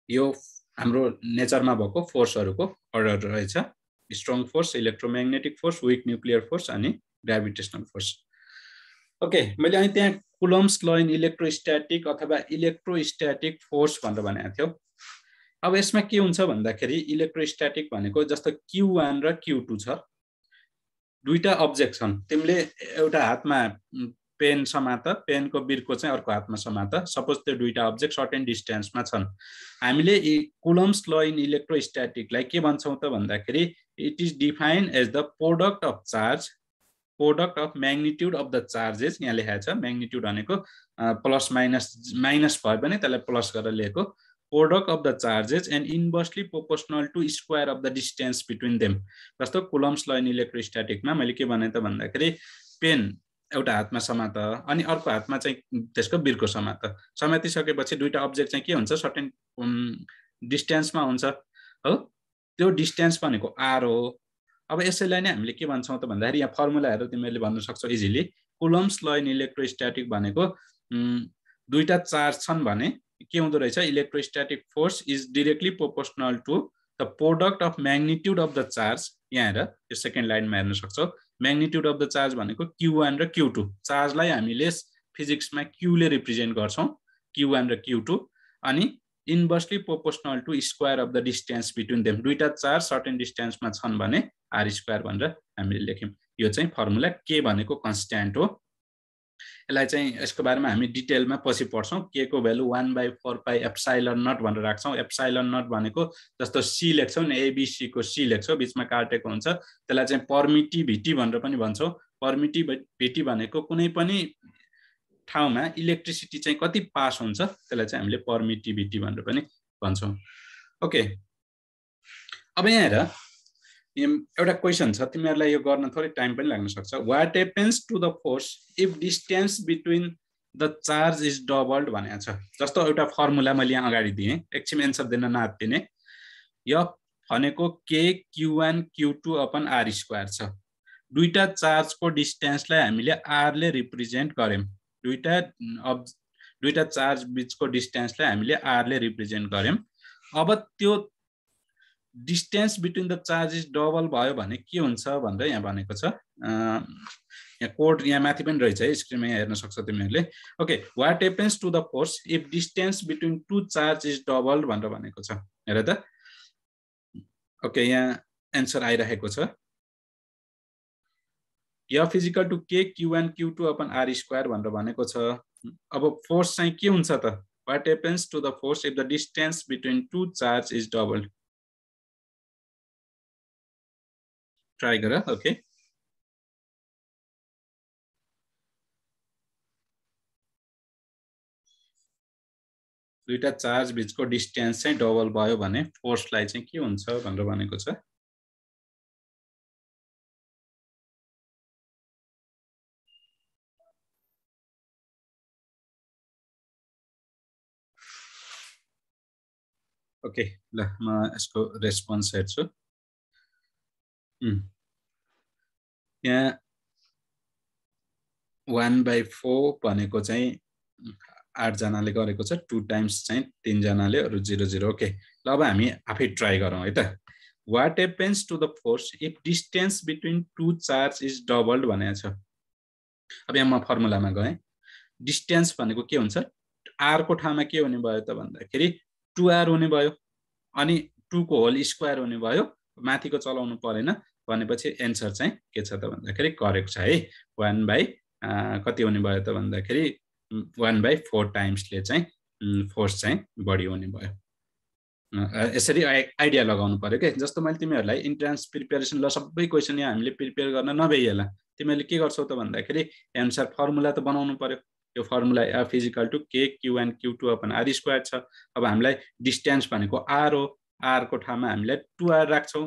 B: यो हाम्रो नेचरमा भएको फोर्सहरूको अर्डर रहेछ। Strong force electromagnetic force weak nuclear force अनि ग्राभिटेसनल फोर्स ओके मैले अनि त्यहाँ कुलम्स ल इन इलेक्ट्रोस्ट्याटिक अथवा इलेक्ट्रोस्ट्याटिक फोर्स भनेर भनेको थियो। अब यसमा के हुन्छ भन्दाखेरि इलेक्ट्रोस्ट्याटिक भनेको जस्तो क्यु वान र क्यु टू छ। दुईवटा अब्जेक्ट छन्। तिमीले एउटा हातमा पेन समात पेनको बिर्को चाहिँ अर्को हातमा समात। सपोज त्यो दुइटा अब्जेक्ट सर्टेन डिस्टेन्समा छन्। हामीले कुलम्स ल इन इलेक्ट्रोस्ट्याटिकलाई के भन्छौँ त भन्दाखेरि it is define as the product of charge product of magnitude of the charges यहाँ लेखाएको छ म्याग्निट्युड भनेको प्लस माइनस माइनस भए पनि त्यसलाई प्लस गरेर लिएको product of the charges and inversely proportional to square of the distance between them जस्तो कुलम्स ल इन इलेक्ट्रोस्ट्याटिकमा मैले के भने त भन्दाखेरि पेन एउटा हातमा समात अनि अर्को हातमा चाहिँ त्यसको बिर्को समात। समातिसकेपछि दुइटा अब्जेक्ट चाहिँ के हुन्छ? सर्टेन डिस्टेन्समा हुन्छ। हो? त्यो डिस्टेन्स भनेको आर हो। अब यसैलाई नै हामीले के भन्छौँ त भन्दाखेरि यहाँ फर्मुलाहरू तिमीहरूले भन्न सक्छौ easily Coulomb's law in electrostatic भनेको दुईवटा चार्ज छन् भने के हुँदो रहेछ? Electrostatic force is directly proportional to the product of magnitude of the charge यहाँ हेर यो सेकेन्ड लाइनमा हेर्न सक्छौ। म्याग्निट्युड अफ द चार्ज भनेको क्यु वान र क्यु टू चार्जलाई हामीले फिजिक्समा क्युले रिप्रेजेन्ट गर्छौँ क्यु वान र क्यु टू अनि inversely proportional to square of the distance between them दुइटा चार्ज सर्टेन डिस्टेन्समा छन् भने आर स्क्वायर भनेर हामीले लेख्यौँ। यो चाहिँ फर्मुला के भनेको कन्सट्यान्ट हो। यसलाई चाहिँ यसको बारेमा हामी डिटेलमा पछि पढ्छौँ के को value one by four pi epsilon naught भनेर राख्छौँ। एप्साइलन नट भनेको जस्तो सी लेख्छौँ नि एबिसीको सी लेख्छौँ बिचमा काटेको हुन्छ। त्यसलाई चाहिँ पर्मिटिभिटी भनेर पनि भन्छौँ। पर्मिटिभिटी भनेको कुनै पनि ठाउँमा इलेक्ट्रिसिटी चाहिँ कति पास हुन्छ त्यसलाई चाहिँ हामीले पर्मिटिभिटी भनेर पनि भन्छौँ। ओके अब यहाँ हेर। एउटा क्वेसन छ तिमीहरूलाई यो गर्न थोरै टाइम पनि लाग्न सक्छ। What happens to the force if distance between the charge is doubled भनेको छ। जस्तो एउटा फर्मुला मैले यहाँ अगाडि दिएँ एकछिन एन्सर दिन नातिने यो भनेको के Q one Q two upon R square छ। दुईवटा चार्जको डिस्टेन्सलाई हामीले आरले रिप्रेजेन्ट गऱ्यौँ। दुईवटा अब दुईवटा चार्ज बिचको डिस्टेन्सलाई हामीले आरले रिप्रेजेन्ट गऱ्यौँ। अब त्यो distance between the charges double भयो भने के हुन्छ भनेर यहाँ भनेको छ। यहाँ कोड यहाँ माथि पनि रहेछ है स्क्रिनमा यहाँ हेर्न सक्छ तिमीहरूले। Okay what happens to the force if distance between two charge is double भनेर भनेको छ। हेर त। ओके यहाँ एन्सर आइरहेको छ। या physical to K Q one Q two upon R square भनेर भनेको छ। अब फोर्स चाहिँ के हुन्छ त? What happens to the force if the distance between two charge is double try गर ओके दुईवटा चार्ज बिचको डिस्टेन्स चाहिँ डबल भयो भने फोर्सलाई चाहिँ के हुन्छ भनेर भनेको छ। ओके ल म यसको रेस्पोन्स हेर्छु। यहाँ वान बाई फोर भनेको चाहिँ आठजनाले गरेको छ टु टाइम्स चाहिँ तिनजनाले अरू जिरो जिरो ओके ल अब हामी आफै ट्राई गरौँ है त। What happens to the force if distance between two charge is doubled भनेको छ? अब यहाँ म फर्मुलामा गएँ। डिस्टेन्स भनेको के हुन्छ? आरको ठाउँमा के हुने भयो त भन्दाखेरि टु आर हुने भयो अनि टुको होल स्क्वायर हुने भयो। माथिको चलाउनु परेन। भनेपछि एन्सर चाहिँ के छ त भन्दाखेरि करेक्ट छ है। वान बाई कति हुने भयो त भन्दाखेरि वान बाई फोर टाइम्सले चाहिँ फोर्स चाहिँ बढी हुने भयो। यसरी आइडिया लगाउनु पऱ्यो क्या जस्तो मैले तिमीहरूलाई इन्ट्रान्स प्रिपेरेसन ल सबै क्वेसन यहाँ हामीले प्रिपेयर गर्न नभइएला। तिमीहरूले के गर्छौ त भन्दाखेरि एन्सर फर्मुला त बनाउनु पऱ्यो। यो formula physical to K Q N Q two upon R square छ। अब हामीलाई डिस्टेन्स भनेको आर हो। आरको ठाउँमा हामीलाई टुआर राख्छौँ।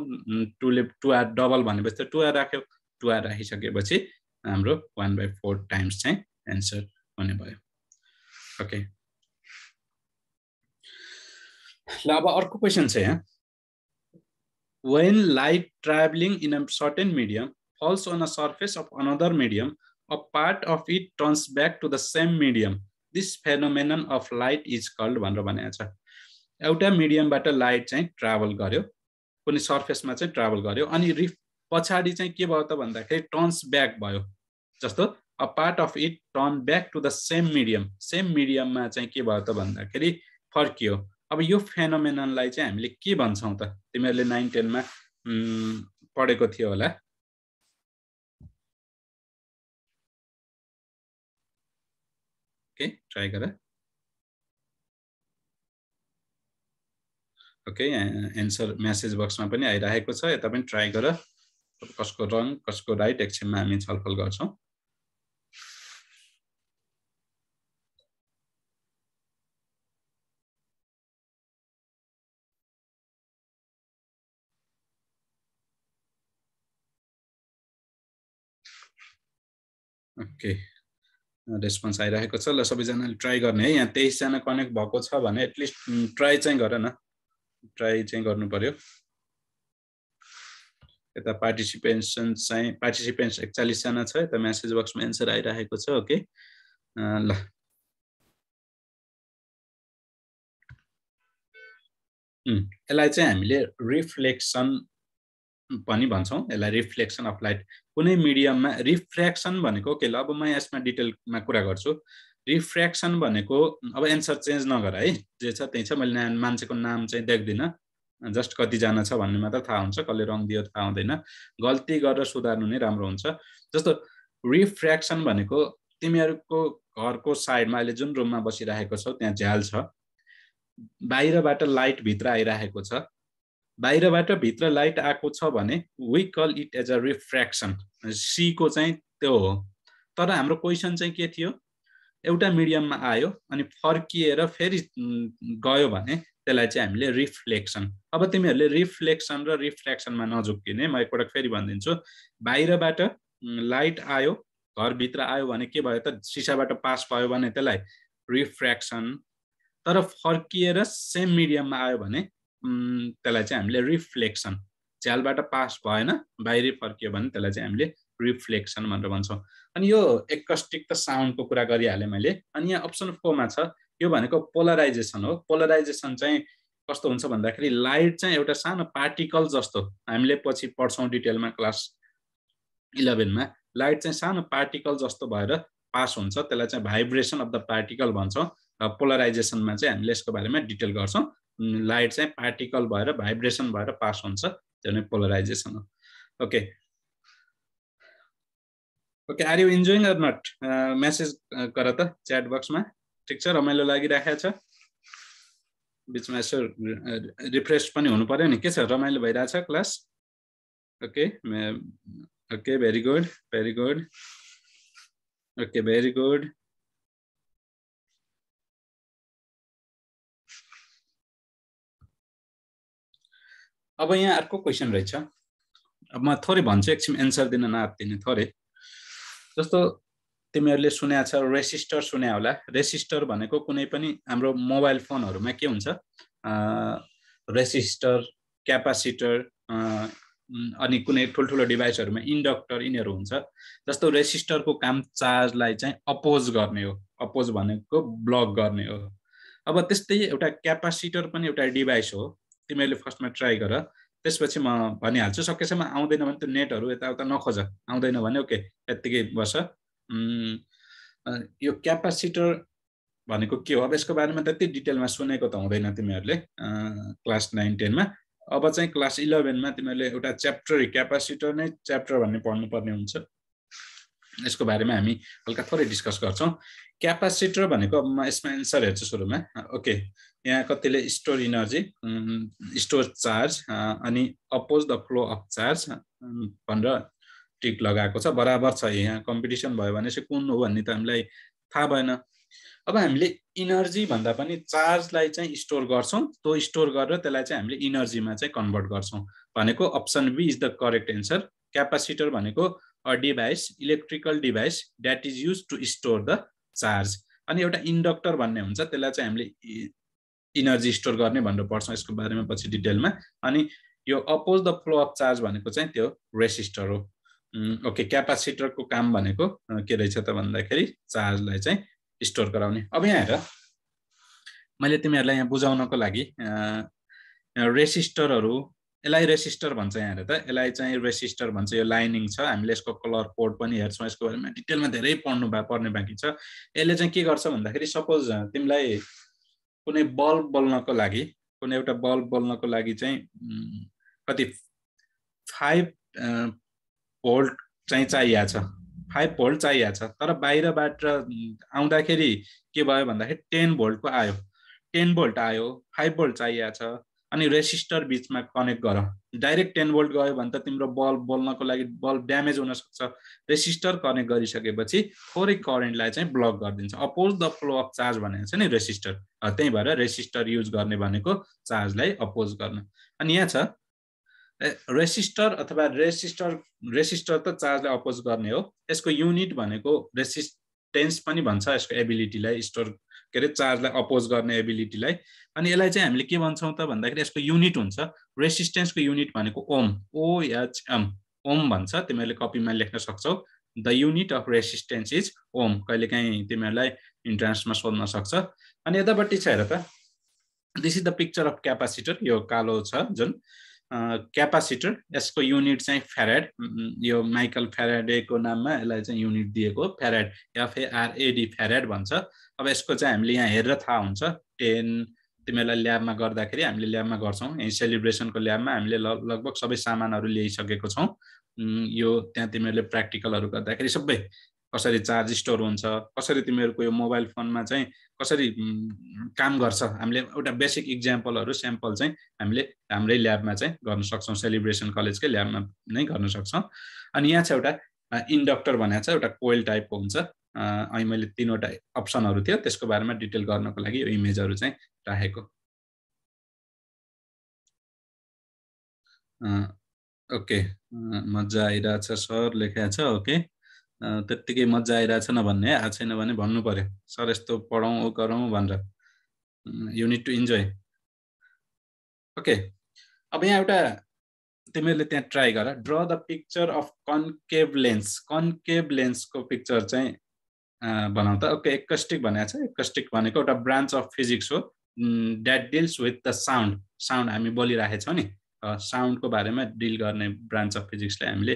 B: टुले टुआर डबल भनेपछि त टुआर राख्यो। टुआर राखिसकेपछि हाम्रो वान बाई फोर टाइम्स चाहिँ एन्सर हुने भयो। ओके। ल अब अर्को क्वेसन छ यहाँ। When light travelling in a certain medium falls on a surface of another medium a part of it turns back to the same medium this phenomenon of light is called भनेर भनेको छ। एउटा मिडियमबाट light चाहिँ travel गर्यो कुनै सर्फेसमा चाहिँ travel गर्यो अनि रिफ पछाडि चाहिँ के भयो त भन्दाखेरि टर्न्स ब्याक भयो जस्तो a part of it turn back to the same medium same मिडियममा चाहिँ के भयो त भन्दाखेरि फर्कियो। अब यो फेनोमेननलाई चाहिँ हामीले के भन्छौँ त? तिमीहरूले नाइन टेनमा पढेको थियो होला। ओके ट्राई गर। ओके एन्सर म्यासेज बक्समा पनि आइरहेको छ। यता पनि ट्राई गर। कसको रङ कसको राइट एकछिनमा हामी छलफल गर्छौँ। ओके रेस्पोन्स आइरहेको छ। ल सबैजनाले ट्राई गर्ने है। यहाँ तेइसजना कनेक्ट भएको छ भने एटलिस्ट ट्राई चाहिँ गर न। ट्राई चाहिँ गर्नु पर्यो। यता पार्टिसिपेन्सन चाहिँ पार्टिसिपेन्ट्स एकचालिसजना छ यता म्यासेज बक्समा एन्सर आइरहेको छ ओके ल। यसलाई चाहिँ हामीले रिफ्लेक्सन पनि भन्छौँ। यसलाई रिफ्लेक्सन अफ लाइट कुनै मिडियममा रिफ्र्याक्सन भनेको के ल अब म यसमा डिटेलमा कुरा गर्छु। रिफ्र्याक्सन भनेको अब एन्सर चेन्ज नगर है। जे छ त्यही छ। मैले मान्छेको नाम चाहिँ देख्दिनँ। जस्ट कतिजना छ भन्ने मात्र थाहा हुन्छ। कसले रङ दियो थाहा हुँदैन। गल्ती गरेर सुधार्नु नै राम्रो हुन्छ। जस्तो रिफ्र्याक्सन भनेको तिमीहरूको घरको साइडमा अहिले जुन रुममा बसिरहेको छौ त्यहाँ झ्याल छ। बाहिरबाट लाइट भित्र आइरहेको छ। बाहिरबाट भित्र लाइट आएको छ भने we call it as a refraction सीको चाहिँ त्यो हो। तर हाम्रो क्वेसन चाहिँ के थियो? एउटा मिडियममा आयो अनि फर्किएर फेरि गयो भने त्यसलाई चाहिँ हामीले रिफ्लेक्सन अब तिमीहरूले रिफ्लेक्सन र रिफ्लेक्सनमा नझुक्किने म एकपटक फेरि भनिदिन्छु। बाहिरबाट लाइट आयो घरभित्र आयो भने के भयो त? सिसाबाट पास भयो भने त्यसलाई रिफ्र्याक्सन तर फर्किएर सेम मिडियममा आयो भने त्यसलाई चाहिँ हामीले रिफ्लेक्सन झ्यालबाट पास भएन बाहिरै फर्कियो भने त्यसलाई चाहिँ हामीले रिफ्लेक्सन भनेर भन्छौँ। अनि यो एकस्टिक त साउन्डको कुरा गरिहालेँ मैले। अनि यहाँ अप्सन फोरमा छ यो भनेको पोलराइजेसन हो। पोलराइजेसन चाहिँ कस्तो हुन्छ भन्दाखेरि लाइट चाहिँ एउटा सानो पार्टिकल जस्तो। हामीले पछि पढ्छौँ डिटेलमा क्लास इलेभेनमा लाइट चाहिँ सानो पार्टिकल जस्तो भएर पास हुन्छ। त्यसलाई चाहिँ भाइब्रेसन अफ द पार्टिकल भन्छौँ। पोलराइजेसनमा चाहिँ हामीले यसको बारेमा डिटेल गर्छौँ। लाइट चाहिँ पार्टिकल भएर भाइब्रेसन भएर पास हुन्छ। त्यो नै पोलराइजेसन हो। Okay okay are you enjoying or not message गर त च्याट बक्समा ठिक छ रमाइलो लागिराखेको छ। बिचमा यसो रिफ्रेस पनि हुनु पऱ्यो नि। के छ रमाइलो भइरहेछ class okay okay very good very good okay very good अब यहाँ अर्को क्वेसन रहेछ। अब म थोरै भन्छु एकछिन एन्सर दिन नआत्तिने थोरै। जस्तो तिमीहरूले सुनेको छ रेसिस्टर सुने होला। रेसिस्टर भनेको कुनै पनि हाम्रो मोबाइल फोनहरूमा के हुन्छ? रेसिस्टर क्यापासिटर अनि कुनै ठुल्ठुलो डिभाइसहरूमा इन्डक्टर यिनीहरू हुन्छ। जस्तो रेसिस्टरको काम चार्जलाई चाहिँ अपोज गर्ने हो। अपोज भनेको ब्लक गर्ने हो। अब त्यस्तै एउटा क्यापासिटर पनि एउटा डिभाइस हो। तिमीहरूले फर्स्टमा ट्राई गर। त्यसपछि म भनिहाल्छु सकेसम्म आउँदैन भने त्यो नेटहरू यताउता नखोज। आउँदैन भने ओके यत्तिकै बस। यो क्यापासिटर भनेको के हो? अब यसको बारेमा त्यति डिटेलमा सुनेको त हुँदैन तिमीहरूले क्लास नाइन टेनमा। अब चाहिँ क्लास इलेभेनमा तिमीहरूले एउटा च्याप्टर क्यापासिटर नै च्याप्टर भन्ने पढ्नुपर्ने हुन्छ। यसको बारेमा हामी हल्का थोरै डिस्कस गर्छौँ। क्यापासिटर भनेको म यसमा एन्सर हेर्छु सुरुमा। ओके। यहाँ कतिले स्टोर इनर्जी स्टोर चार्ज अनि oppose the flow of charge भनेर टिक लगाएको छ। बराबर छ यहाँ। कम्पिटिसन भयो भने चाहिँ कुन हो भन्ने त हामीलाई थाहा भएन। अब हामीले इनर्जी भन्दा पनि चार्जलाई चाहिँ स्टोर गर्छौँ। त्यो स्टोर गरेर त्यसलाई चाहिँ हामीले इनर्जीमा चाहिँ कन्भर्ट गर्छौँ। भनेको option B is the correct answer capacitor भनेको a device electrical device that is use to store the charge अनि एउटा इन्डक्टर भन्ने हुन्छ त्यसलाई चाहिँ हामीले इनर्जी स्टोर गर्ने भनेर पढ्छौँ यसको बारेमा पछि डिटेलमा। अनि यो oppose the flow of charge भनेको चाहिँ त्यो रेसिस्टर हो। ओके क्यापासिटरको काम भनेको के रहेछ त भन्दाखेरि चार्जलाई चाहिँ स्टोर गराउने। अब यहाँ हेर। मैले तिमीहरूलाई यहाँ बुझाउनको लागि रेसिस्टरहरू यसलाई रेसिस्टर भन्छ यहाँनिर त। यसलाई चाहिँ रेसिस्टर भन्छ यो लाइनिङ छ। हामीले यसको कलर कोड पनि हेर्छौँ यसको बारेमा डिटेलमा धेरै पढ्नु बा पर्ने बाँकी छ। यसले चाहिँ के गर्छ भन्दाखेरि सपोज तिमीलाई कुनै बल्ब बल्नको लागि कुनै एउटा बल्ब बल्नको लागि चाहिँ कति फाइभ भोल्ट चाहिँ चाहिएको छ। फाइभ भोल्ट चाहिएको छ। तर बाहिरबाट आउँदाखेरि के भयो भन्दाखेरि टेन भोल्टको आयो। टेन भोल्ट आयो फाइभ भोल्ट चाहिएको छ। अनि रेसिस्टर बिचमा कनेक्ट गर। डाइरेक्ट टेन भोल्ट गयो भने त तिम्रो बल्ब बोल्नको लागि बल्ब ड्यामेज हुनसक्छ। रेसिस्टर कनेक्ट गरिसकेपछि थोरै करेन्टलाई चाहिँ ब्लक गरिदिन्छ। Oppose the flow of charge भनेको छ नि रेसिस्टर। त्यही भएर रेसिस्टर युज गर्ने भनेको चार्जलाई अपोज गर्न। अनि यहाँ छ रेसिस्टर अथवा रेसिस्टर रेसिस्टर त चार्जलाई अपोज गर्ने हो। यसको युनिट भनेको रेसिस्टेन्स पनि भन्छ यसको एबिलिटीलाई स्टोर के अरे चार्जलाई अपोज गर्ने एबिलिटीलाई अनि यसलाई चाहिँ हामीले के भन्छौँ त भन्दाखेरि यसको युनिट हुन्छ रेसिस्टेन्सको युनिट भनेको ओम ओएचएम ओम भन्छ। तिमीहरूले कपीमा लेख्न सक्छौ। The unit of resistance is ohm कहिलेकाहीँ तिमीहरूलाई इन्ट्रान्समा सोध्न सक्छ। अनि यतापट्टि छ हेर त। This is the picture of capacitor यो कालो छ जुन। क्यापासिटर यसको युनिट चाहिँ फ्यारेड यो माइकल फ्याराडेको नाममा यसलाई चाहिँ युनिट दिएको फेरेड एफएआरएडी फ्यारेड भन्छ। अब यसको चाहिँ हामीले यहाँ हेरेर थाहा हुन्छ। टेन तिमीहरूलाई ल्याबमा गर्दाखेरि हामीले ल्याबमा गर्छौँ। यहीँ सेलिब्रेसनको ल्याबमा हामीले लगभग सबै सामानहरू ल्याइसकेको छौँ। यो त्यहाँ तिमीहरूले प्र्याक्टिकलहरू गर्दाखेरि सबै कसरी चार्ज स्टोर हुन्छ कसरी तिमीहरूको यो मोबाइल फोनमा चाहिँ कसरी काम गर्छ? हामीले एउटा बेसिक इक्जाम्पलहरू स्याम्पल चाहिँ हामीले हाम्रै ल्याबमा चाहिँ गर्न सक्छौँ। सेलिब्रेसन कलेजकै ल्याबमा नै गर्न सक्छौँ। अनि यहाँ छ एउटा इन्डक्टर भनेको छ एउटा कोइल टाइपको हुन्छ। अनि मैले तिनवटा अप्सनहरू थियो त्यसको बारेमा डिटेल गर्नको लागि यो इमेजहरू चाहिँ राखेको। ओके। मजा आइरहेछ सर लेखाएको छ ओके। त्यत्तिकै मजा आइरहेछ न भन्ने आएको छैन भने भन्नु पर्यो। सर यस्तो पढौँ ऊ गरौँ भनेर। युनिट टु इन्जोय ओके अब यहाँ एउटा तिमीहरूले त्यहाँ ट्राई गर। Draw the picture of concave lens concave लेन्सको पिक्चर चाहिँ बनाउ त। ओके एकस्टिक भनेको छ। एकस्टिक भनेको एउटा ब्रान्च अफ फिजिक्स हो। That deals with the sound sound हामी बोलिराखेको छौँ नि। साउन्डको बारेमा डिल गर्ने ब्रान्च अफ फिजिक्सलाई हामीले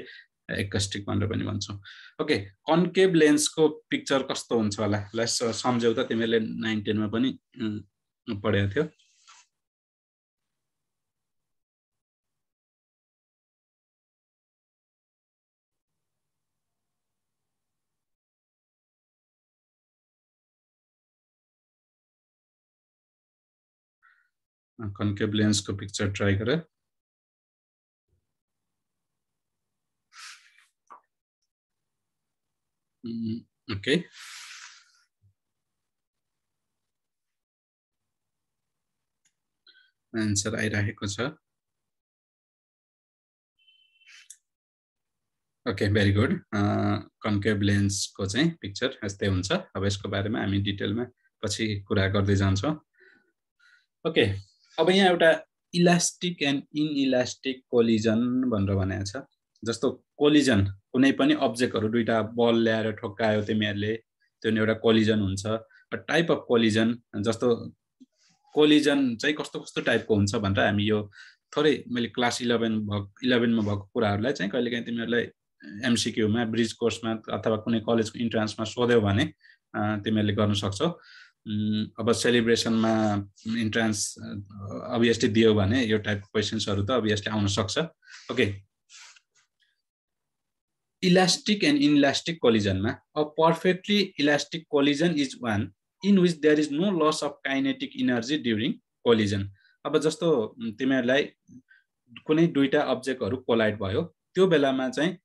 B: एकस्टिक भनेर पनि भन्छौँ। ओके कन्केभ लेन्सको पिक्चर कस्तो हुन्छ होला? ल सम्झ्यौ त तिमीहरूले नाइन टेनमा पनि पढेको थियो। कन्केभ लेन्सको पिक्चर ट्राई गर। ओके एन्सर आइरहेको छ ओके भेरी गुड कन्केभ लेन्सको चाहिँ पिक्चर यस्तै हुन्छ अब यसको बारेमा हामी डिटेलमा पछि कुरा गर्दै जान्छौँ ओके अब यहाँ एउटा इलास्टिक एन्ड इनइलास्टिक कोलिजन भनेर भनेको छ जस्तो कोलिजन कुनै पनि अब्जेक्टहरू दुइटा बल ल्याएर ठोक्कायो तिमीहरूले त्यो एउटा कोलिजन हुन्छ। टाइप अफ कोलिजन जस्तो कोलिजन चाहिँ कस्तो कस्तो टाइपको हुन्छ भनेर हामी यो थोरै मैले क्लास इलेभेन भएको इलेभेनमा भएको कुराहरूलाई चाहिँ कहिलेकाहीँ तिमीहरूलाई एमसिक्यूमा ब्रिज कोर्समा अथवा कुनै कलेजको इन्ट्रान्समा सोध्यौ भने तिमीहरूले गर्न सक्छौ। अब सेलिब्रेसनमा इन्ट्रान्स अभियसली दियो भने यो टाइपको क्वेसन्सहरू त अभियसली आउन सक्छ। Okay elastic and inelastic कोलिजनमा a perfectly elastic collision is one in which there is no loss of kinetic energy during collision अब जस्तो तिमीहरूलाई कुनै दुईवटा अब्जेक्टहरू कोलाइड भयो त्यो बेलामा चाहिँ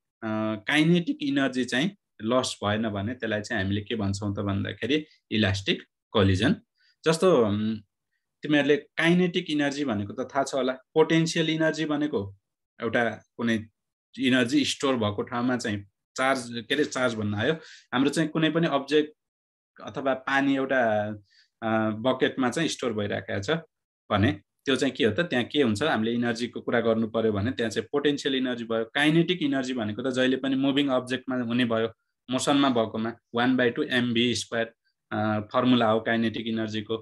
B: काइनेटिक इनर्जी चाहिँ लस भएन भने त्यसलाई चाहिँ हामीले के भन्छौँ त भन्दाखेरि इलास्टिक कोलिजन जस्तो तिमीहरूले काइनेटिक इनर्जी भनेको त थाहा छ होला पोटेन्सियल इनर्जी भनेको एउटा कुनै इनर्जी स्टोर भएको ठाउँमा चाहिँ चार्ज के अरे चार्ज भन्न आयो। हाम्रो चाहिँ कुनै पनि अब्जेक्ट अथवा पानी एउटा बकेटमा चाहिँ स्टोर भइरहेको छ भने त्यो चाहिँ के हो त? त्यहाँ के हुन्छ? हामीले इनर्जीको कुरा गर्नु पऱ्यो भने त्यहाँ चाहिँ पोटेन्सियल इनर्जी भयो। काइनेटिक इनर्जी भनेको त जहिले पनि मुभिङ अब्जेक्टमा हुने भयो मोसनमा भएकोमा। One by two MB square formula हो kinetic इनर्जीको।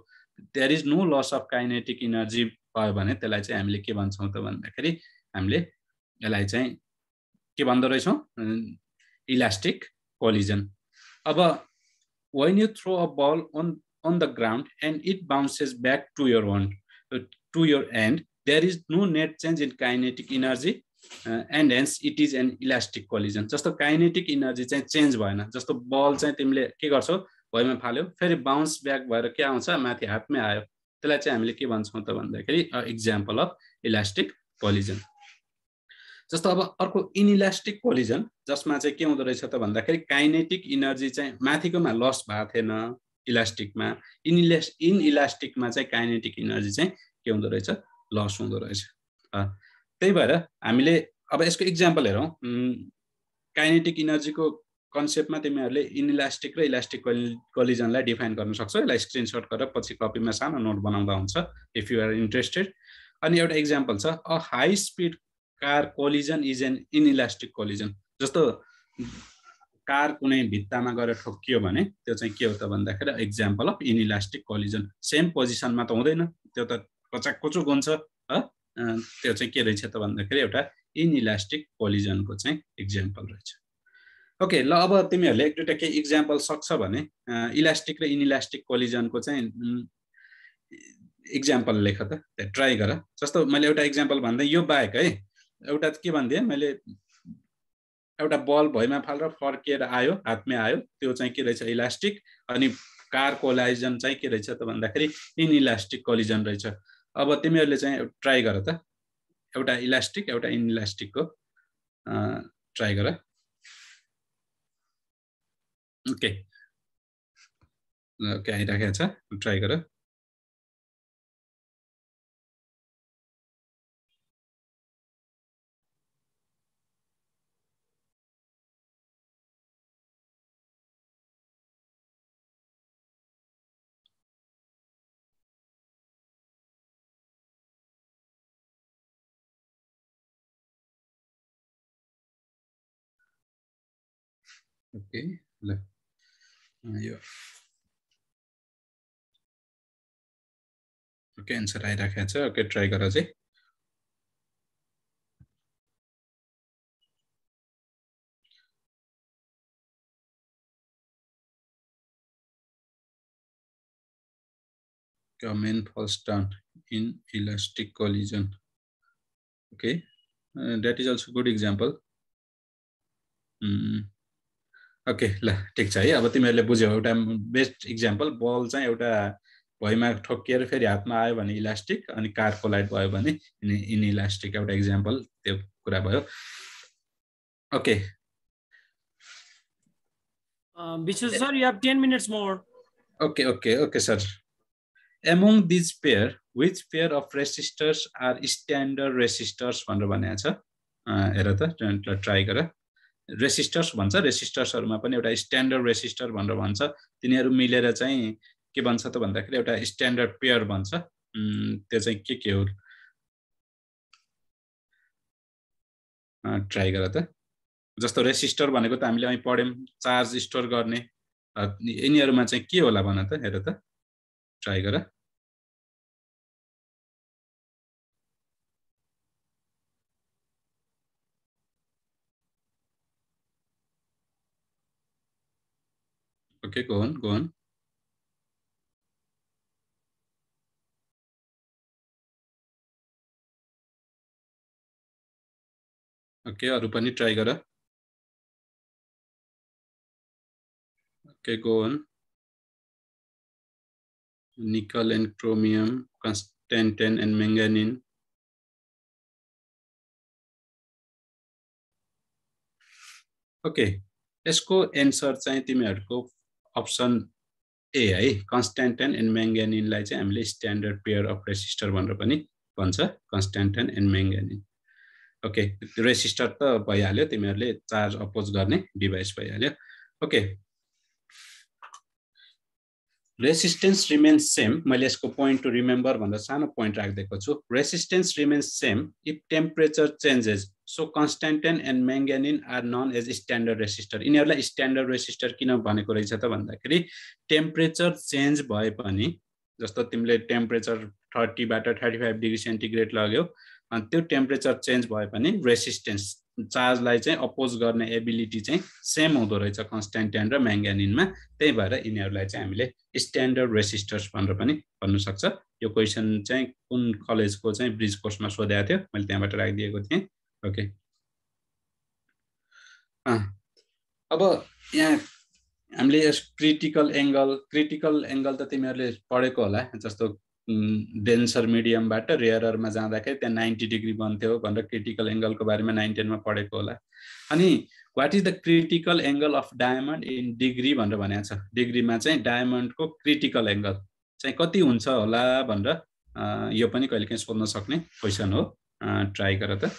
B: There is no loss of kinetic energy भयो भने त्यसलाई चाहिँ हामीले के भन्छौँ त भन्दाखेरि हामीले यसलाई चाहिँ के भन्दो रहेछौँ? Elastic collision. अब when you throw a ball on on the ground and it bounces back to your one to your and there is no net change in kinetic energy and hence it is an elastic collision जस्तो kinetic energy चाहिँ change भएन जस्तो बल चाहिँ तिमीले के गर्छौ? भुइँमा फाल्यो फेरि बााउन्स ब्याक भएर के आउँछ? माथि हातमै आयो। त्यसलाई चाहिँ हामीले के भन्छौँ त भन्दाखेरि इक्जाम्पल अफ इलास्टिक कोलिजन जस्तो अब अर्को इनइलास्टिक कोलिजन जसमा चाहिँ के हुँदो रहेछ त भन्दाखेरि काइनेटिक इनर्जी चाहिँ माथिकोमा लस भएको थिएन इलास्टिकमा इनइलास इनइलास्टिकमा चाहिँ काइनेटिक इनर्जी चाहिँ के हुँदो रहेछ? लस हुँदो रहेछ। त्यही भएर हामीले अब यसको इक्जाम्पल हेरौँ। काइनेटिक इनर्जीको कन्सेप्टमा तिमीहरूले इनइलास्टिक र इलास्टिक कलिजनलाई डिफाइन गर्न सक्छौ। यसलाई स्क्रिनसट गरेर पछि कपीमा सानो नोट बनाउँदा हुन्छ इफ यु आर इन्ट्रेस्टेड अनि एउटा इक्जाम्पल छ। A high speed car collision is an inelastic collision जस्तो कार कुनै भित्तामा गएर ठोकियो भने त्यो चाहिँ के हो त भन्दाखेरि example of inelastic collision same पोजिसनमा त हुँदैन. त्यो त कचाक कुचुक हुन्छ हो? त्यो चाहिँ के रहेछ त भन्दाखेरि एउटा इनइलास्टिक कोलिजनको चाहिँ इक्जाम्पल रहेछ। ओके ल अब तिमीहरूले एक दुईवटा केही इक्जाम्पल सक्छ भने इलास्टिक र इनइलास्टिक कोलिजनको चाहिँ इक्जाम्पल लेख त ट्राई गर। जस्तो मैले एउटा इक्जाम्पल भन्दै यो बाहेक है एउटा के भनिदिएँ मैले एउटा बल भुइँमा फालेर फर्किएर आयो हातमै आयो त्यो चाहिँ के रहेछ इलास्टिक अनि कार कोलाइजन चाहिँ के रहेछ त भन्दाखेरि इनइलास्टिक कोलिजन रहेछ। अब तिमीहरूले चाहिँ ट्राई गर त एउटा इलास्टिक एउटा इनइलास्टिकको ट्राई गर। ओके। ओके आइराखेको छ ट्राई गर। ओके ल यो ओके एन्सर आइराखेको छ ओके ट्राई गर चाहिँ क man falls down in elastic collision okay that is also good example okay ल ठिक छ है। अब तिमीहरूले बुझ्यौ एउटा बेस्ट इक्जाम्पल बल चाहिँ एउटा भुइँमा ठोकिएर फेरि हातमा आयो भने इलास्टिक अनि कारको लाइट भयो भने इन इलास्टिक एउटा इक्जाम्पल त्यो कुरा भयो। Okay.
A: 10 minutes more.
B: Okay, okay, okay, sir. Among these pair, which pair of resistors are standard resistors भनेर भनेको छ? हेर त ट्राई गर। रेसिस्टर्स भन्छ रेसिस्टर्सहरूमा पनि एउटा स्ट्यान्डर्ड रेसिस्टर भनेर भन्छ। तिनीहरू मिलेर चाहिँ के भन्छ त भन्दाखेरि एउटा स्ट्यान्डर्ड पेयर भन्छ। त्यो चाहिँ के के हो? ट्राई गर त। जस्तो रेसिस्टर भनेको त हामीले અહીં पढ्यौँ चार्ज स्टोर गर्ने। यिनीहरूमा चाहिँ के होला भन त? हेर त। ट्राई गर। Okay, go on. ओके अरू पनि ट्राई गर okay go on nickel and chromium constantan and manganin okay यसको एन्सर चाहिँ तिमीहरूको अप्सन ए है। कन्स्ट्यान्टन एन्ड म्याङ्गानिनलाई चाहिँ हामीले स्ट्यान्डर्ड पेयर अफ रेसिस्टर भनेर पनि भन्छ। Constantan and manganin okay resistor त भइहाल्यो। तिमीहरूले चार्ज अपोज गर्ने डिभाइस भइहाल्यो। ओके रेसिस्टेन्स रिमेन्स सेम मैले यसको पोइन्ट टु रिमेम्बर भनेर सानो पोइन्ट राखिदिएको छु। Resistance remains same if temperature changes so constantan and manganin are known as standard resistor यिनीहरूलाई स्ट्यान्डर्ड रेसिस्टर किन भनेको रहेछ त भन्दाखेरि टेम्परेचर चेन्ज भए पनि जस्तो तिमीले टेम्परेचर थर्टीबाट थर्टी फाइभ डिग्री सेन्टिग्रेड लग्यो अनि त्यो टेम्परेचर चेन्ज भए पनि रेसिस्टेन्स चार्जलाई चाहिँ अपोज गर्ने एबिलिटी चाहिँ सेम हुँदो रहेछ कन्स्ट्यान्टेन र म्याङ्गानिनमा। त्यही भएर यिनीहरूलाई चाहिँ हामीले स्ट्यान्डर्ड रेसिस्टर्स भनेर पनि भन्नु सक्छ यो क्वेसन चाहिँ कुन कलेजको चाहिँ ब्रिज कोर्समा सोधेको थियो? मैले त्यहाँबाट राखिदिएको थिएँ। ओके। अब यहाँ हामीले यस क्रिटिकल एङ्गल क्रिटिकल एङ्गल त तिमीहरूले पढेको होला जस्तो डेन्सर मिडियमबाट रेयरमा जाँदाखेरि त्यहाँ नाइन्टी डिग्री बन्थ्यो भनेर क्रिटिकल एङ्गलको बारेमा नाइन टेनमा पढेको होला। अनि what is the critical angle of diamond in degree भनेर भनेको छ। डिग्रीमा चाहिँ डायमन्डको क्रिटिकल एङ्गल चाहिँ कति हुन्छ होला भनेर यो पनि कहिले काहीँ सोध्न सक्ने क्वेसन हो। ट्राई गर त।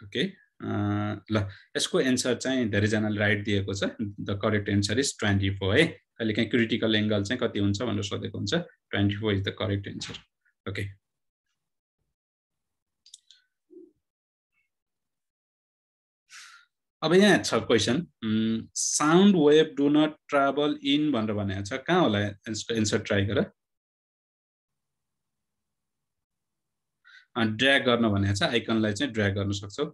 B: ओके ल यसको एन्सर चाहिँ धेरैजनाले राइट दिएको छ। The correct answer is twenty four है। कहिले काहीँ क्रिटिकल एङ्गल चाहिँ कति हुन्छ भनेर सोधेको हुन्छ। Twenty four is the correct answer. Okay. अब यहाँ छ question. Sound wave do not travel in भनेर भनेको छ। कहाँ होला यसको एन्सर ट्राई गर। ड्र्याग गर्न भनेको छ। आइकनलाई चाहिँ ड्र्याग गर्न सक्छौ।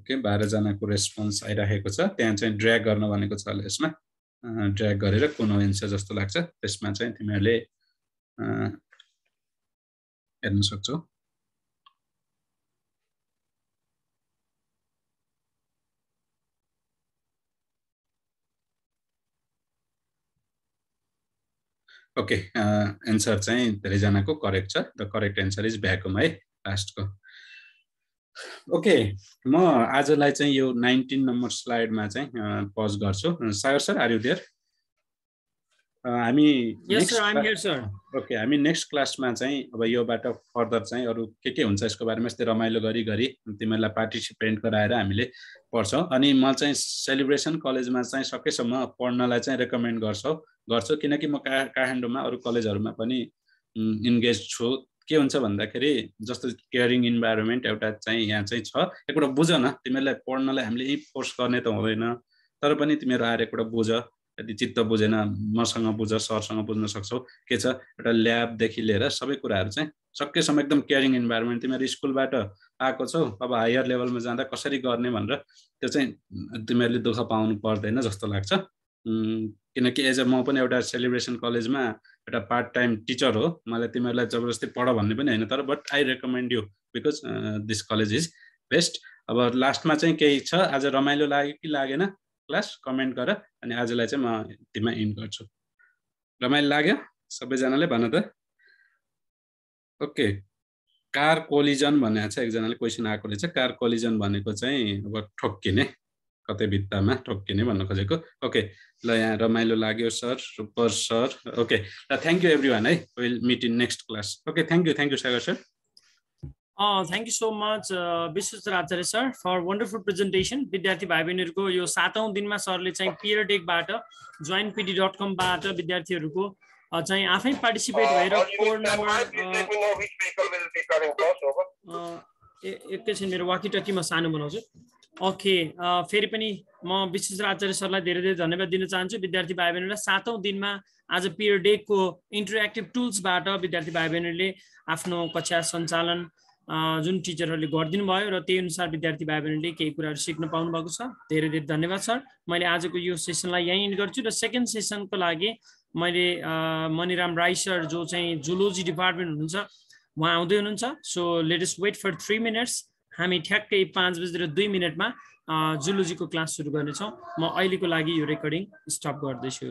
B: ओके बाह्रजनाको रेस्पोन्स आइराखेको छ। त्यहाँ चाहिँ ड्र्याग गर्न भनेको छ होला यसमा। ड्र्याग गरेर कुन एन्सर जस्तो लाग्छ। त्यसमा चाहिँ तिमीहरूले हेर्न सक्छौ। ओके एन्सर चाहिँ धेरैजनाको करेक्ट छ। The correct answer is vacuum है लास्टको ओके म आजलाई चाहिँ यो नाइन्टिन नम्बर स्लाइडमा चाहिँ पज गर्छु। Sagar sir are you there हामी ओके हामी नेक्स्ट क्लासमा चाहिँ अब योबाट फर्दर चाहिँ अरू के के हुन्छ यसको बारेमा यस्तै रमाइलो गरी गरी तिमीहरूलाई पार्टिसिपेन्ट गराएर हामीले पढ्छौँ। अनि म चाहिँ सेलिब्रेसन कलेजमा चाहिँ सकेसम्म पढ्नलाई चाहिँ रेकमेन्ड गर्छौँ गर्छु। किनकि म का काठमाडौँमा अरू कलेजहरूमा पनि इन्गेज छु। के हुन्छ भन्दाखेरि जस्तो केयरिङ इन्भाइरोमेन्ट एउटा चाहिँ यहाँ चाहिँ छ एकपल्ट बुझ न तिमीहरूलाई पढ्नलाई हामीले यहीँ फोर्स गर्ने त हुँदैन तर पनि तिमीहरू आएर एकपल्ट बुझ यदि चित्त बुझेन मसँग बुझ सरसँग बुझ्न सक्छौ के छ एउटा ल्याबदेखि लिएर सबै कुराहरू चाहिँ सकेसम्म एकदम केयरिङ इन्भाइरोमेन्ट तिमीहरू स्कुलबाट आएको छौ अब हायर लेभलमा जाँदा कसरी गर्ने भनेर त्यो चाहिँ तिमीहरूले दुःख पाउनु पर्दैन जस्तो लाग्छ। किनकि एज अ म पनि एउटा सेलिब्रेसन कलेजमा एउटा पार्ट टाइम टिचर हो। मलाई तिमीहरूलाई जबरजस्ती पढ भन्ने पनि होइन तर but I recommend you because this college is best अब लास्टमा चाहिँ केही छ आज रमाइलो लाग्यो कि लागेन? क्लास कमेन्ट गर अनि आजलाई चाहिँ म तिमीमा इन्ड गर्छु। रमाइलो लाग्यो सबैजनाले भन त। ओके कार कोलिजन भनेको छ एकजनाले क्वेसन आएको रहेछ। कार कोलिजन भनेको चाहिँ अब ठोक्किने। कतै भित्तामा? ठोक्किने भन्न खोजेको। ओके ल यहाँ रमाइलो लाग्यो सर सुपर सर। ओके ल थ्याङ्क यू एभ्री वान है will meet in next class okay thank you thank you Sagar sir
A: thank you so much Vishweshwar Acharya sir for wonderful presentation विद्यार्थी भाइ बहिनीहरूको यो सातौँ दिनमा सरले चाहिँ पियर डेकबाट जोइन पिडी डट कमबाट विद्यार्थीहरूको चाहिँ आफै पार्टिसिपेट भएर कोड नम्बर एकैछिन मेरो वाकिटकीमा सानो बनाउँछु। ओके फेरि पनि म विश्वेश्वर आचार्य सरलाई धेरै धेरै धन्यवाद दिन चाहन्छु। विद्यार्थी भाइ बहिनीलाई सातौँ दिनमा आज पियर डेको इन्टरेक्टिभ टुल्सबाट विद्यार्थी भाइ बहिनीहरूले आफ्नो कक्षा सञ्चालन जुन टिचरहरूले गरिदिनु भयो र त्यही अनुसार विद्यार्थी भाइ बहिनीले केही कुराहरू सिक्न पाउनु भएको छ। धेरै धेरै धन्यवाद सर। मैले आजको यो सेसनलाई यहीँ इन्ड गर्छु र सेकेन्ड सेसनको लागि मैले मणिराम राई सर जो चाहिँ जुलोजी डिपार्टमेन्ट हुनुहुन्छ उहाँ आउँदै हुनुहुन्छ। So latest wait for three minutes हामी ठ्याक्कै पाँच बजेर दुई मिनटमा जुलोजीको क्लास सुरु गर्नेछौँ। म अहिलेको लागि यो रेकर्डिङ स्टप गर्दैछु।